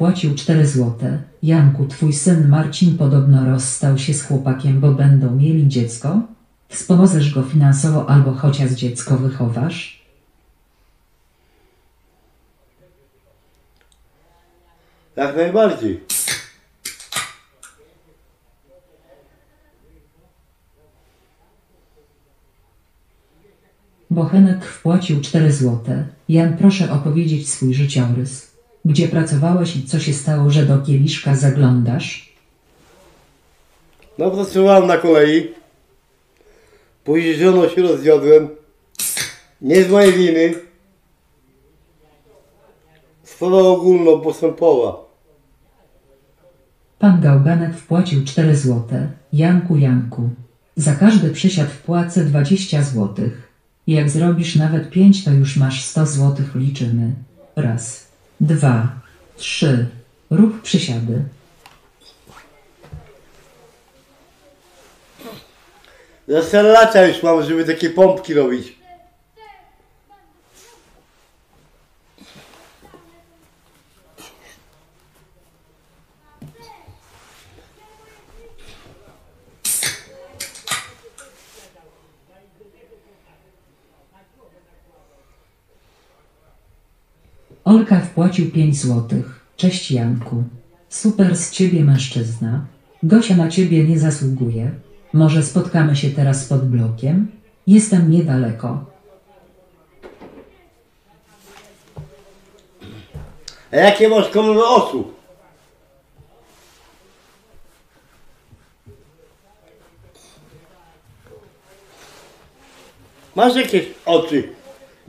Wpłacił 4 złote. Janku, twój syn Marcin podobno rozstał się z chłopakiem, bo będą mieli dziecko? Wspomożesz go finansowo albo chociaż dziecko wychowasz? Jak najbardziej. Bochenek wpłacił 4 złote. Jan, proszę opowiedzieć swój życiorys. Gdzie pracowałeś i co się stało, że do kieliszka zaglądasz? No pracowałem na kolei. Później żoną się rozwiodłem. Nie z mojej winy. Sprawa ogólną postępowała. Pan Gałganek wpłacił 4 złote. Janku, Janku. Za każdy przysiad wpłacę 20 złotych. Jak zrobisz nawet 5, to już masz 100 złotych liczymy. Raz, dwa, trzy. Rób przysiady. Za 4 lata już mam, żeby takie pompki robić. Olka wpłacił 5 złotych. Cześć Janku. Super z ciebie mężczyzna. Gosia na ciebie nie zasługuje. Może spotkamy się teraz pod blokiem? Jestem niedaleko. A jakie masz kolory oczu? Masz jakieś oczy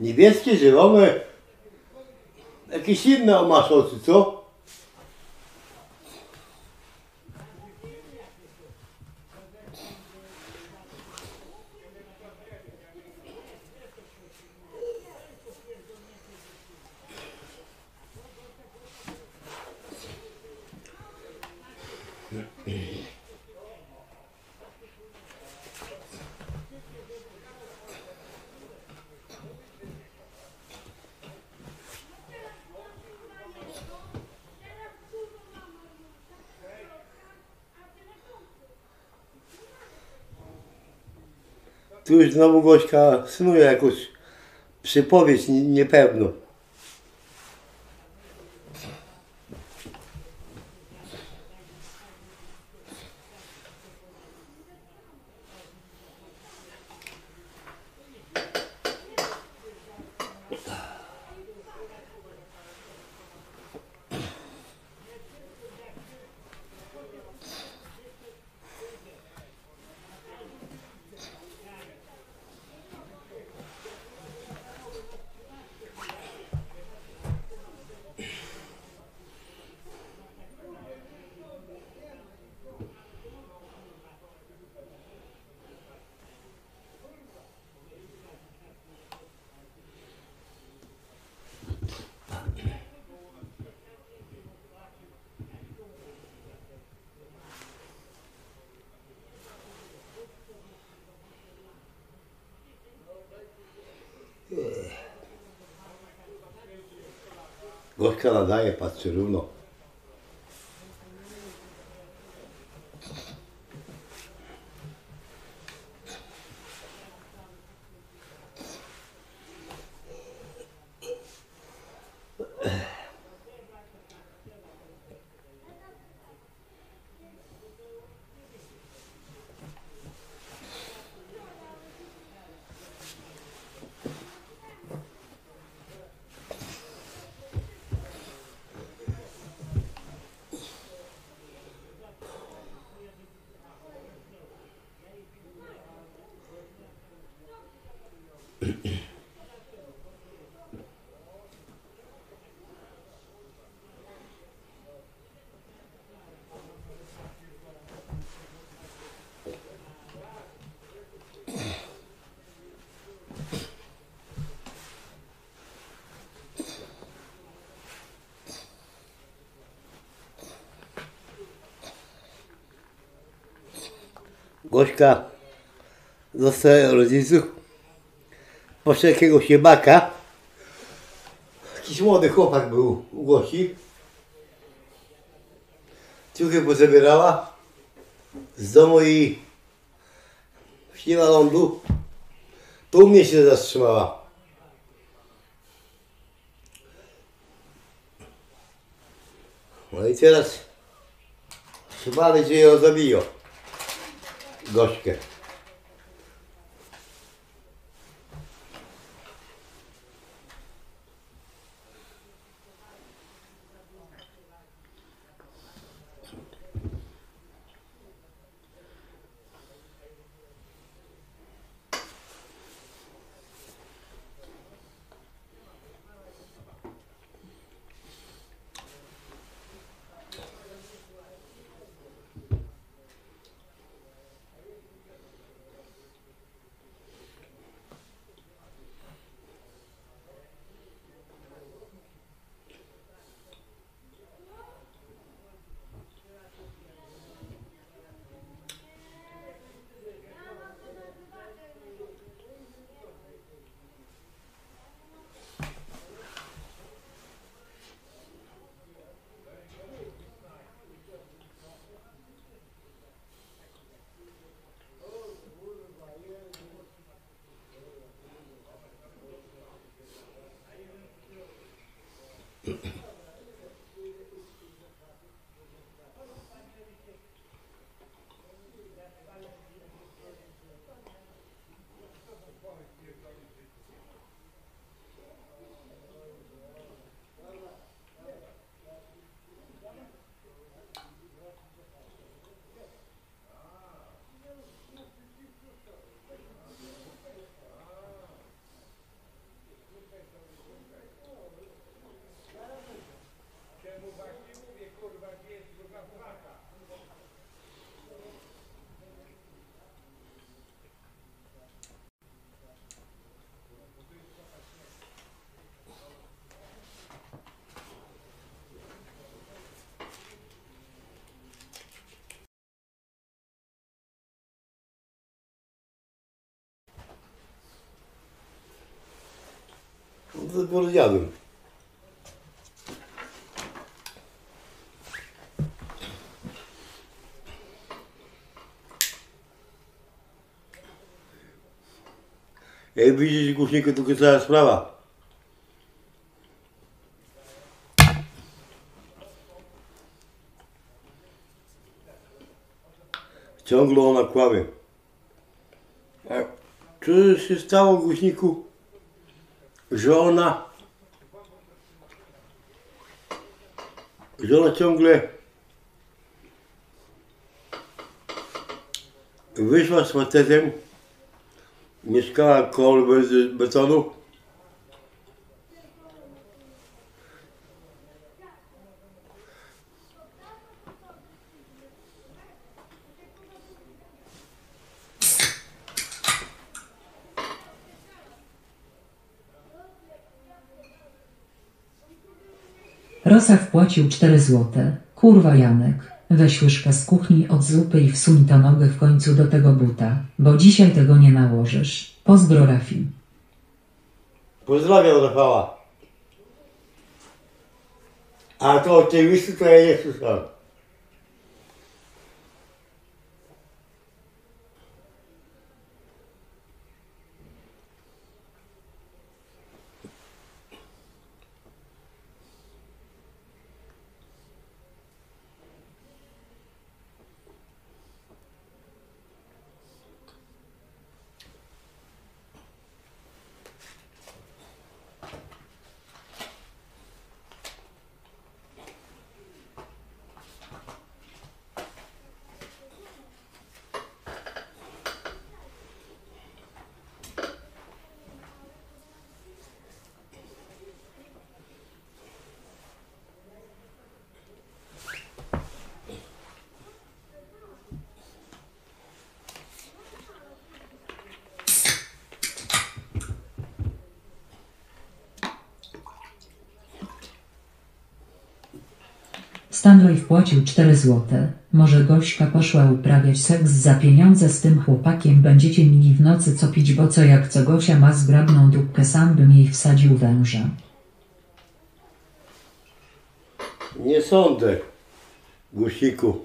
niebieskie, zielone? Jakieś inne masz oczy, co? Tu już znowu Gośka snuje jakąś przypowieść nie- Lokala daje pa će Gośka została rodziców. Poszedł jakiegoś siebaka. Jakiś młody chłopak był u Gosi. Ciuchy pozabierała z domu i śniła lądu. U mnie się zatrzymała. No i teraz bali, że ją zabiją. Gośkę. No to dopiero zjadłem. Jak widzisz głośniku, tylko cała sprawa. Ciągle ona kłamie. A co się stało głośniku? Że ona, że ona ciągle wyszła z facetem, mieszkała koło betonu, Rosa wpłacił 4 złote. Kurwa Janek, weź łyżkę z kuchni od zupy i wsuń tę nogę w końcu do tego buta, bo dzisiaj tego nie nałożysz. Pozdro Rafi. pozdrawiam Rafała. A to od tej to ja nie słyszałem. Stanley wpłacił 4 złote. Może Gośka poszła uprawiać seks za pieniądze z tym chłopakiem. Będziecie mieli w nocy co pić, bo co jak co Gosia ma zgrabną dupkę, sam bym jej wsadził węża. Nie sądzę, gusiku.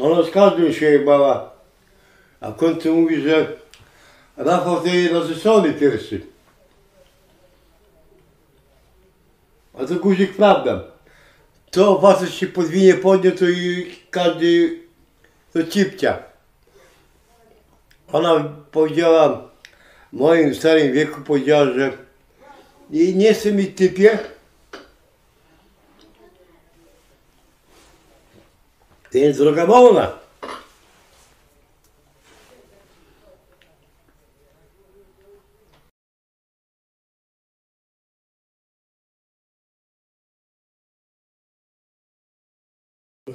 Ona z każdym się bała. A w końcu mówi, że Rafał to jej narzeczony pierwszy. A to guzik prawda. To facet się podwinie podniósł to i każdy to cipcia. Ona powiedziała w moim starym wieku powiedziała, że nie chce mi typie, Więc droga wolna.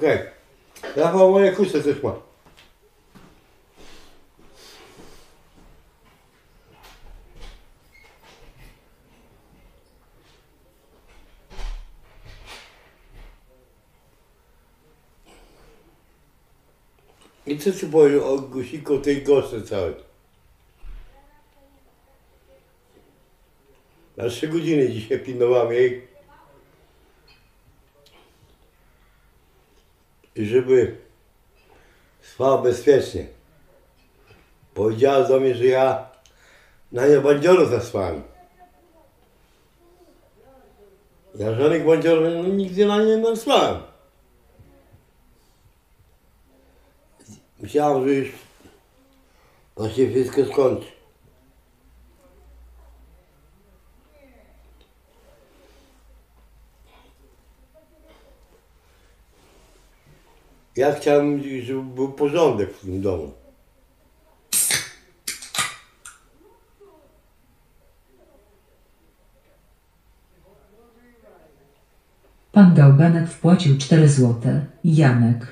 Okej. Rafał moje kusze też ma. I co ci powiesz o gusiku tej goszy całej? Na trzy godziny dzisiaj pilnowałem jej. I żeby spała bezpiecznie. Powiedziała do mnie, że ja na nie bandziorów zaspałem. Ja żadnych bandziorów no, nigdy na nie nie spałem. Myślałem, że już to się wszystko skończy. Ja chciałem, żeby był porządek w tym domu. Pan Gałganek wpłacił 4 złote. Janek.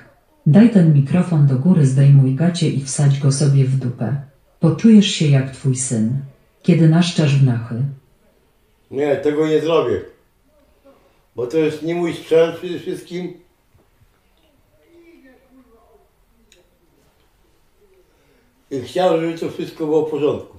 Daj ten mikrofon do góry, zdejmuj gacie i wsadź go sobie w dupę. Poczujesz się jak twój syn. Kiedy naszczasz w nachy. Nie, tego nie zrobię. Bo to jest nie mój sprzęt przede wszystkim. I chciałem, żeby to wszystko było w porządku.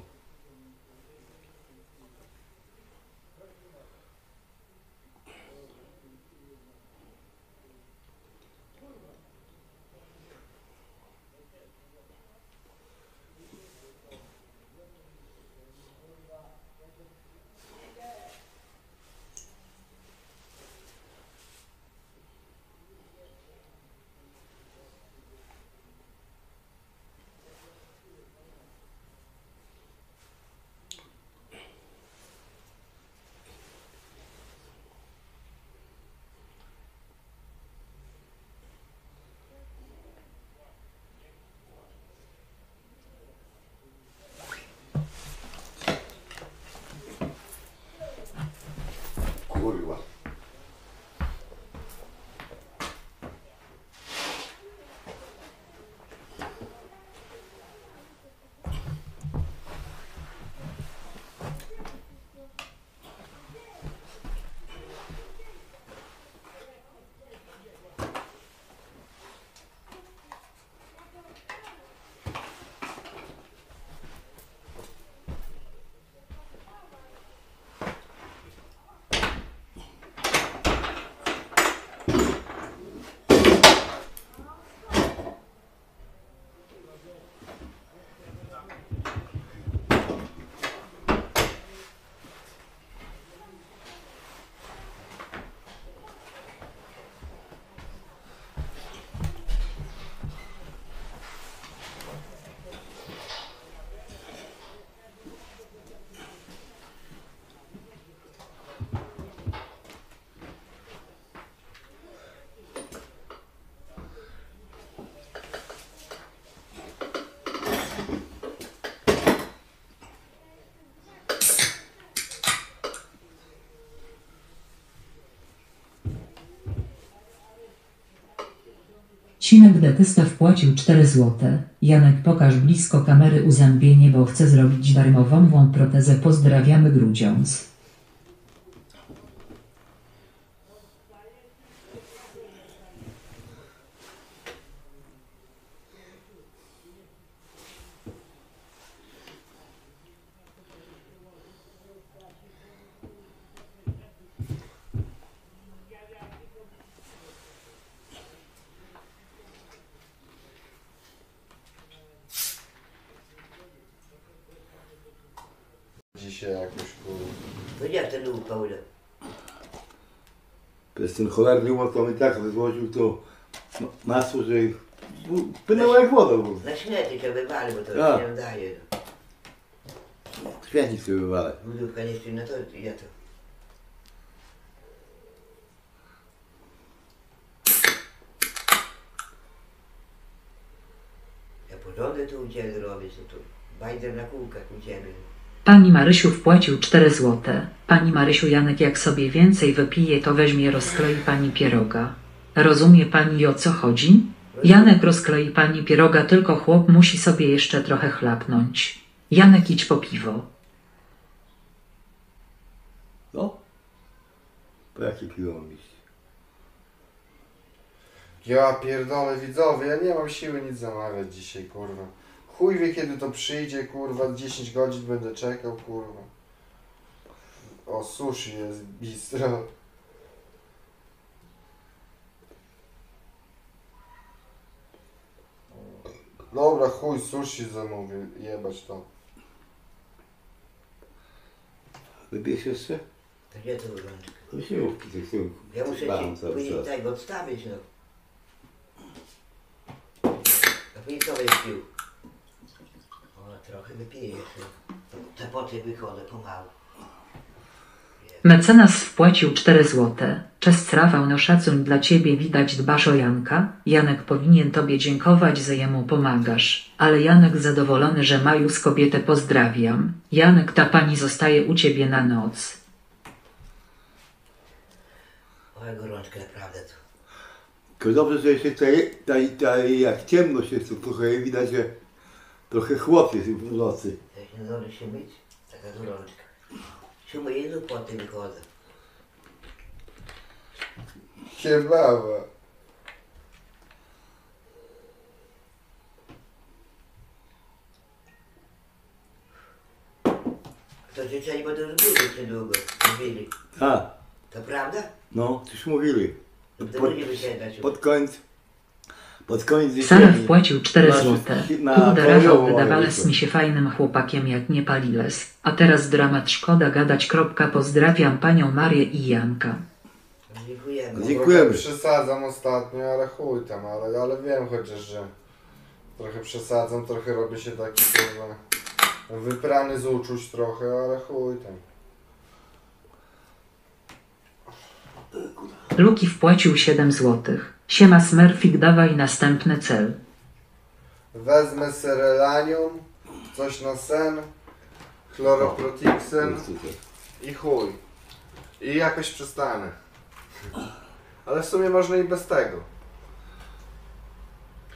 Sinek detysta wpłacił 4 złote. Janek pokaż blisko kamery uzębienie, bo chce zrobić darmową protezę. Pozdrawiamy Grudziądz. się jakoś, kurwa. No jak ten upał, ile? Łot on i tak rozłożył to no, masło, że no, płynęło jak woda ogóle. Na śmieci to wywali, bo to Tak. się nie daje. Śmietnik sobie wywalać. Budówka nie stoi, no to ja to. Ja porządek tu u Ciebie robię, co tu. Bajder na kółkach u Ciebie. Pani Marysiu wpłacił 4 złote. Pani Marysiu Janek jak sobie więcej wypije to weźmie rozklei pani pieroga. Rozumie pani o co chodzi? Janek rozklei pani pieroga tylko chłop musi sobie jeszcze trochę chlapnąć. Janek idź po piwo. No. Po jakie piwo mam? Ja pierdolę widzowie, ja nie mam siły nic zamawiać dzisiaj, kurwa. Chuj wie kiedy to przyjdzie, kurwa, 10 godzin będę czekał, kurwa. O, sushi jest bistro. Dobra, chuj, sushi zamówię, jebać to. Wybierz jeszcze? To gdzie to? To się mówki, tak sobie Ja muszę baram Ci cały później czas. tego odstawić, no. A później co będziesz pił? Wypiję jeszcze. Te poty wychodzę pomału. Mecenas wpłacił 4 złote. Cześć Rafał no szacun dla ciebie widać dbasz o Janka. Janek powinien tobie dziękować, że jemu pomagasz. Ale Janek zadowolony, że ma już kobietę pozdrawiam. Janek ta pani zostaje u ciebie na noc. Oj, gorączka naprawdę to. To dobrze, że jeszcze tutaj, tutaj, tutaj jak ciemność jest, to trochę widać, że trochę chłop jest w nocy. Jak nie zdąży się myć, taka gorączka. Siódme jedno poty wychodzę. Kebaba. To życzeni będą już budzić niedługo. Mówili. A, To prawda? no, coś mówili. To Pod, pod koniec, pod koniec Sara jesieni wpłacił 4 na złote. na Kurde Rafał, kolejową wydawales mi się fajnym chłopakiem jak nie paliles. A teraz dramat szkoda gadać. Kropka. Pozdrawiam panią Marię i Janka. Dziękujemy. Dziękujemy. Trochę przesadzam ostatnio, ale chuj tam, ale, ale wiem chociaż, że trochę przesadzam, trochę robię się taki kurwa wyprany z uczuć trochę, ale chuj tam. Luki wpłacił 7 złotych. Siema Smurfik dawaj następny cel. Wezmę serelanium, coś na sen, chloroprotixen i chuj. I jakoś przestanę. Ale w sumie można i bez tego.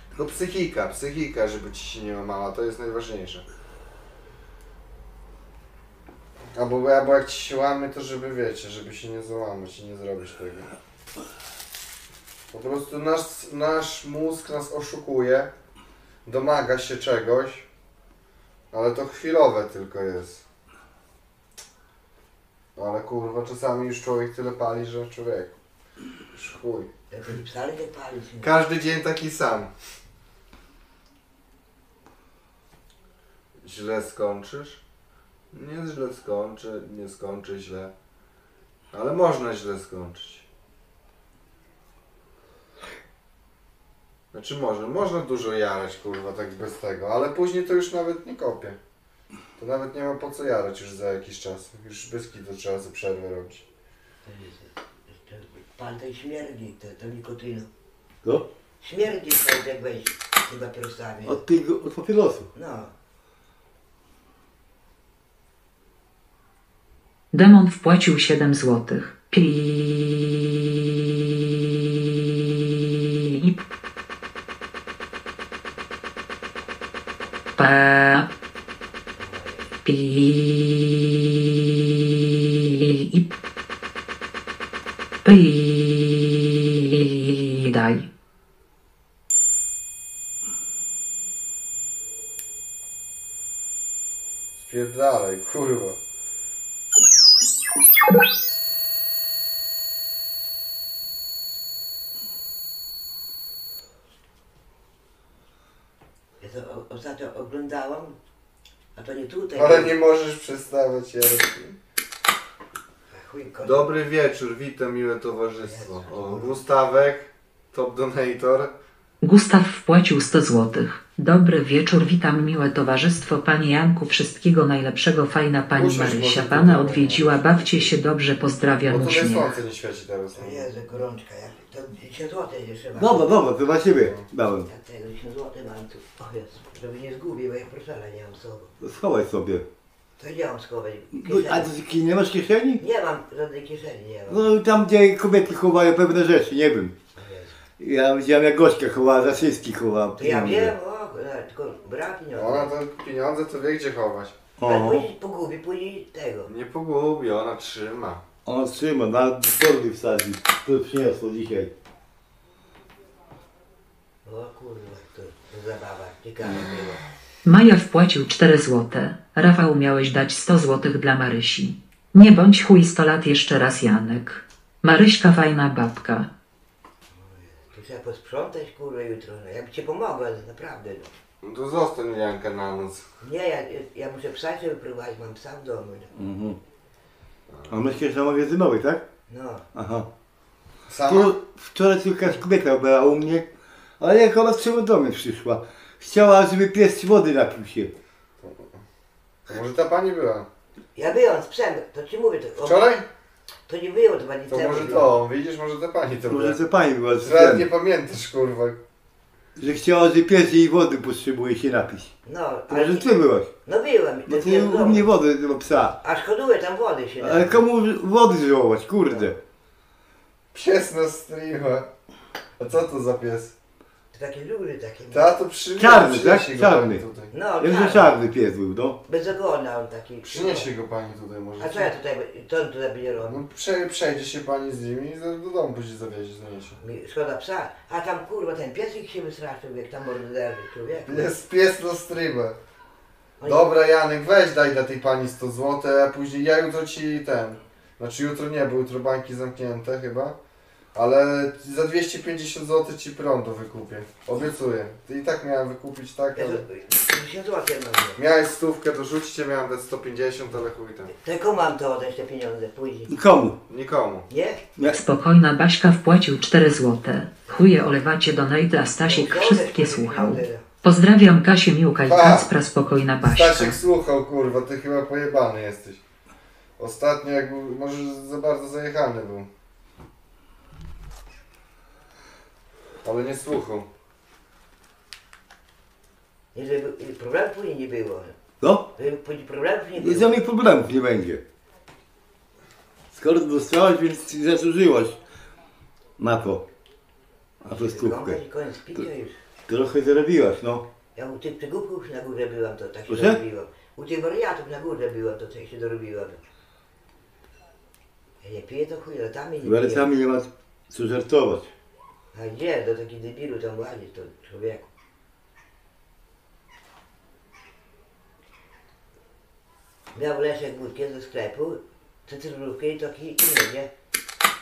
Tylko psychika, psychika, żeby ci się nie łamała, to jest najważniejsze. Albo, albo jak ci się łamie, to żeby wiecie, żeby się nie załamać i nie zrobić tego. Po prostu nasz, nasz mózg nas oszukuje, domaga się czegoś, ale to chwilowe tylko jest. Ale kurwa, czasami już człowiek tyle pali, że człowiek. Już chuj. Wcale nie palić. Każdy dzień taki sam. Źle skończysz? Nie źle skończę, nie skończę źle. Ale można źle skończyć. Znaczy można, można dużo jarać kurwa tak bez tego, ale później to już nawet nie kopię. To nawet nie ma po co jarać już za jakiś czas. Już bez kitu trzeba sobie przerwę robić. To jest- to- Pan tej śmierdzi, to, to nikotyna. Co? Śmierdzi pan jak weź chyba prostami. Od tego, od papierosu. No. Demon wpłacił 7 złotych. Pip. Pa. Towarzystwo. O, Gustawek, top donator. Gustaw wpłacił 100 złotych. Dobry wieczór, witam miłe towarzystwo. Panie Janku, wszystkiego najlepszego. Fajna pani Usiądź Marysia pana tutaj. odwiedziła. Bawcie się dobrze, Bo pozdrawiam tutaj uśmiech. słońce nie świeci teraz. To Jezu, gorączka. Jak... To 10 zł jeszcze mam. Dobra, dobra, to dla ciebie dałem. Tak, tego 10 zł mam tu. O Jezu, żeby nie zgubił, bo ja portfela nie mam z sobą. To schowaj sobie. To gdzie mam schować? No, a ty nie masz kieszeni? Nie mam żadnej kieszeni, nie mam. No tam gdzie kobiety chowają pewne rzeczy, nie wiem. O Jezu. Ja widziałem jak Gośka chowała, za wszystkich chowała To ja pieniądze. wiem, o, kurwa, tylko brak pieniądze. Ona to pieniądze to wie gdzie chować. Ale O, później pogubi, później tego. Nie pogubi, ona trzyma. on trzyma, na torby wsadzi. To przyniosło dzisiaj. O kurwa, to, to zabawa, ciekawe było. Maja wpłacił 4 złote. Rafał miałeś dać 100 złotych dla Marysi. Nie bądź chuj 100 lat jeszcze raz Janek. Maryśka fajna babka. To trzeba posprzątać kurwa jutro, no. Ja by ci pomogła, naprawdę. No. No to zostań Janka na noc. Nie, ja, ja muszę psa się wyprowadzić, mam psa w domu. No. Mhm. A myślisz, że magazynowy, tak? no. Aha. Sama? Tu wczoraj tylko jakaś kobieta była u mnie, ale jak ona z czym do mnie przyszła. Chciała, żeby pies wody napił się. To może ta pani była. Ja byłam z psem, to ci mówię, to, Wczoraj? to nie było dwa dni To temu. może to, widzisz, może ta pani to była. Może to pani była z Teraz nie tym, pamiętasz, kurwa. że chciała, że pies jej wody potrzebuje się napić. No, To ale, może ty byłaś. no byłam. No to jest u mnie wody do psa. A szkoduję tam wody się Ale komu wody żałować, kurde. Pies na streama. A co to za pies? Ludy takie. no. Ta to przyniesie Czarny, przyniesie tak? go Czarny. pani tutaj. No, że czarny. czarny pies był, no. Bez ogona on taki. Przyniesie go pani tutaj może. A co ja tutaj, to on tutaj będzie robił? No prze, przejdzie się pani z nimi i do, do domu później zawiezie, zaniesie. Mi Szkoda psa. A tam kurwa ten piesik się wystraszył, jak tam morderzy człowiek. Jest pies na streama. Oni- Dobra Janek, weź daj dla tej pani 100 zł, a później ja jutro ci ten. Znaczy jutro nie, bo jutro banki zamknięte chyba. Ale za 250 zł ci prądu wykupię. Obiecuję. Ty i tak miałem wykupić tak, Ja ale... to 10 zł mam. Miałeś stówkę, dorzućcie, miałem dać 150, ale chuj tam. Tylko mam to oddać te pieniądze później. Komu? Nikomu. Nie? Nie. Spokojna Baśka wpłacił 4 złote. Chuje olewacie donaty, a Stasiek No, wszystkie słuchał. Pozdrawiam Kasię Miłka i Pa. Kacpra, spokojna Baśka. Stasiek słuchał, kurwa, ty chyba pojebany jesteś. Ostatnio jakby, może za bardzo zajechany był. Ale nie słuchał. Nie, żeby problemów później nie było. No? Żeby problemów nie było. żadnych problemów nie będzie. Skoro dostałaś, więc zasłużyłaś na to. Na tą stówkę. I koniec picia już. Trochę zarobiłaś, no. Ja u tych przygłupów na górze byłam, to tak się Proszę? dorobiłam. U tych wariatów na górze byłam, to tak się dorobiłam. Ja nie piję to chuj, ale tam nie piję. Wersami nie ma co żartować. A gdzie? Do takich debilu tam łazić, to człowieku. Miał Leszek budkę ze sklepu, cytrynówkę i taki inny, nie?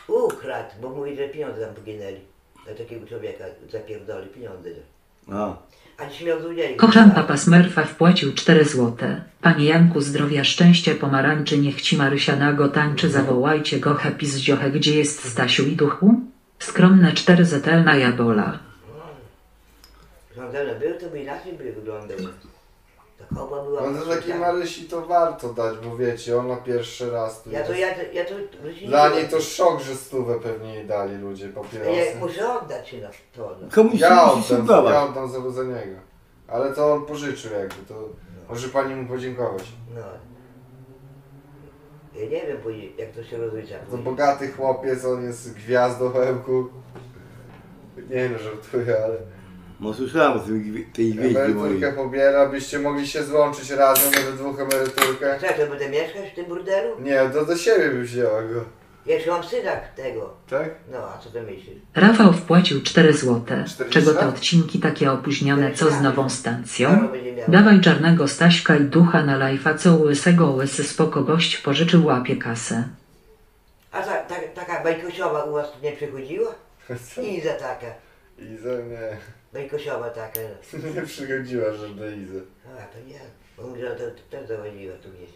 Ukradł, bo mówi, że pieniądze tam poginęli. Do takiego człowieka zapierdoli pieniądze. A. A dziś miał złodziei. Kocham papa Smurfa wpłacił 4 złote. Panie Janku zdrowia, szczęścia, pomarańczy, niech ci Marysia nago tańczy, zawołajcie go happy z dziochę, gdzie jest Stasiu i duchu? Skromne 4 zetelna jabola. Rządzone był, to by inaczej by wyglądał. Ta była... No to takiej Marysi to warto dać, bo wiecie, ona pierwszy raz tu Ja to, jest. ja to, ja to... Dla niej to szok, że stówę pewnie jej dali ludzie, Ja papierosy. muszę oddać się na to. No. Komuś Ja się musi oddam, ja dawać. oddam za, za niego. Ale to on pożyczył jakby, to może pani mu podziękować. no. Ja nie wiem później, jak to się rozlicza. To później. bogaty chłopiec, on jest gwiazdą wełku. Nie no, żartuję, ale No słyszałem o tym, gwi- tej gwieździe mojej. emeryturkę pobiera, byście mogli się złączyć razem, we dwóch emeryturkę. Co, to będę mieszkać w tym burdelu? Nie, to do siebie by wzięła go. Ja jeszcze mam syna tego. Tak? No, a co ty myślisz? Rafał wpłacił 4 złote. 40 Czego te odcinki takie opóźnione, co z nową stacją? Dawaj czarnego Staśka i ducha na lajfa, co u łysego łysy spoko gość pożyczył łapie kasę. A ta, ta, taka bajkosiowa u was tu nie przychodziła? Iza taka. Iza nie. No i kosiowa taka. [LAUGHS] Nie przychodziła żadna Iza. A, to nie. Bo mówi, że to też zawodziła tu gdzieś.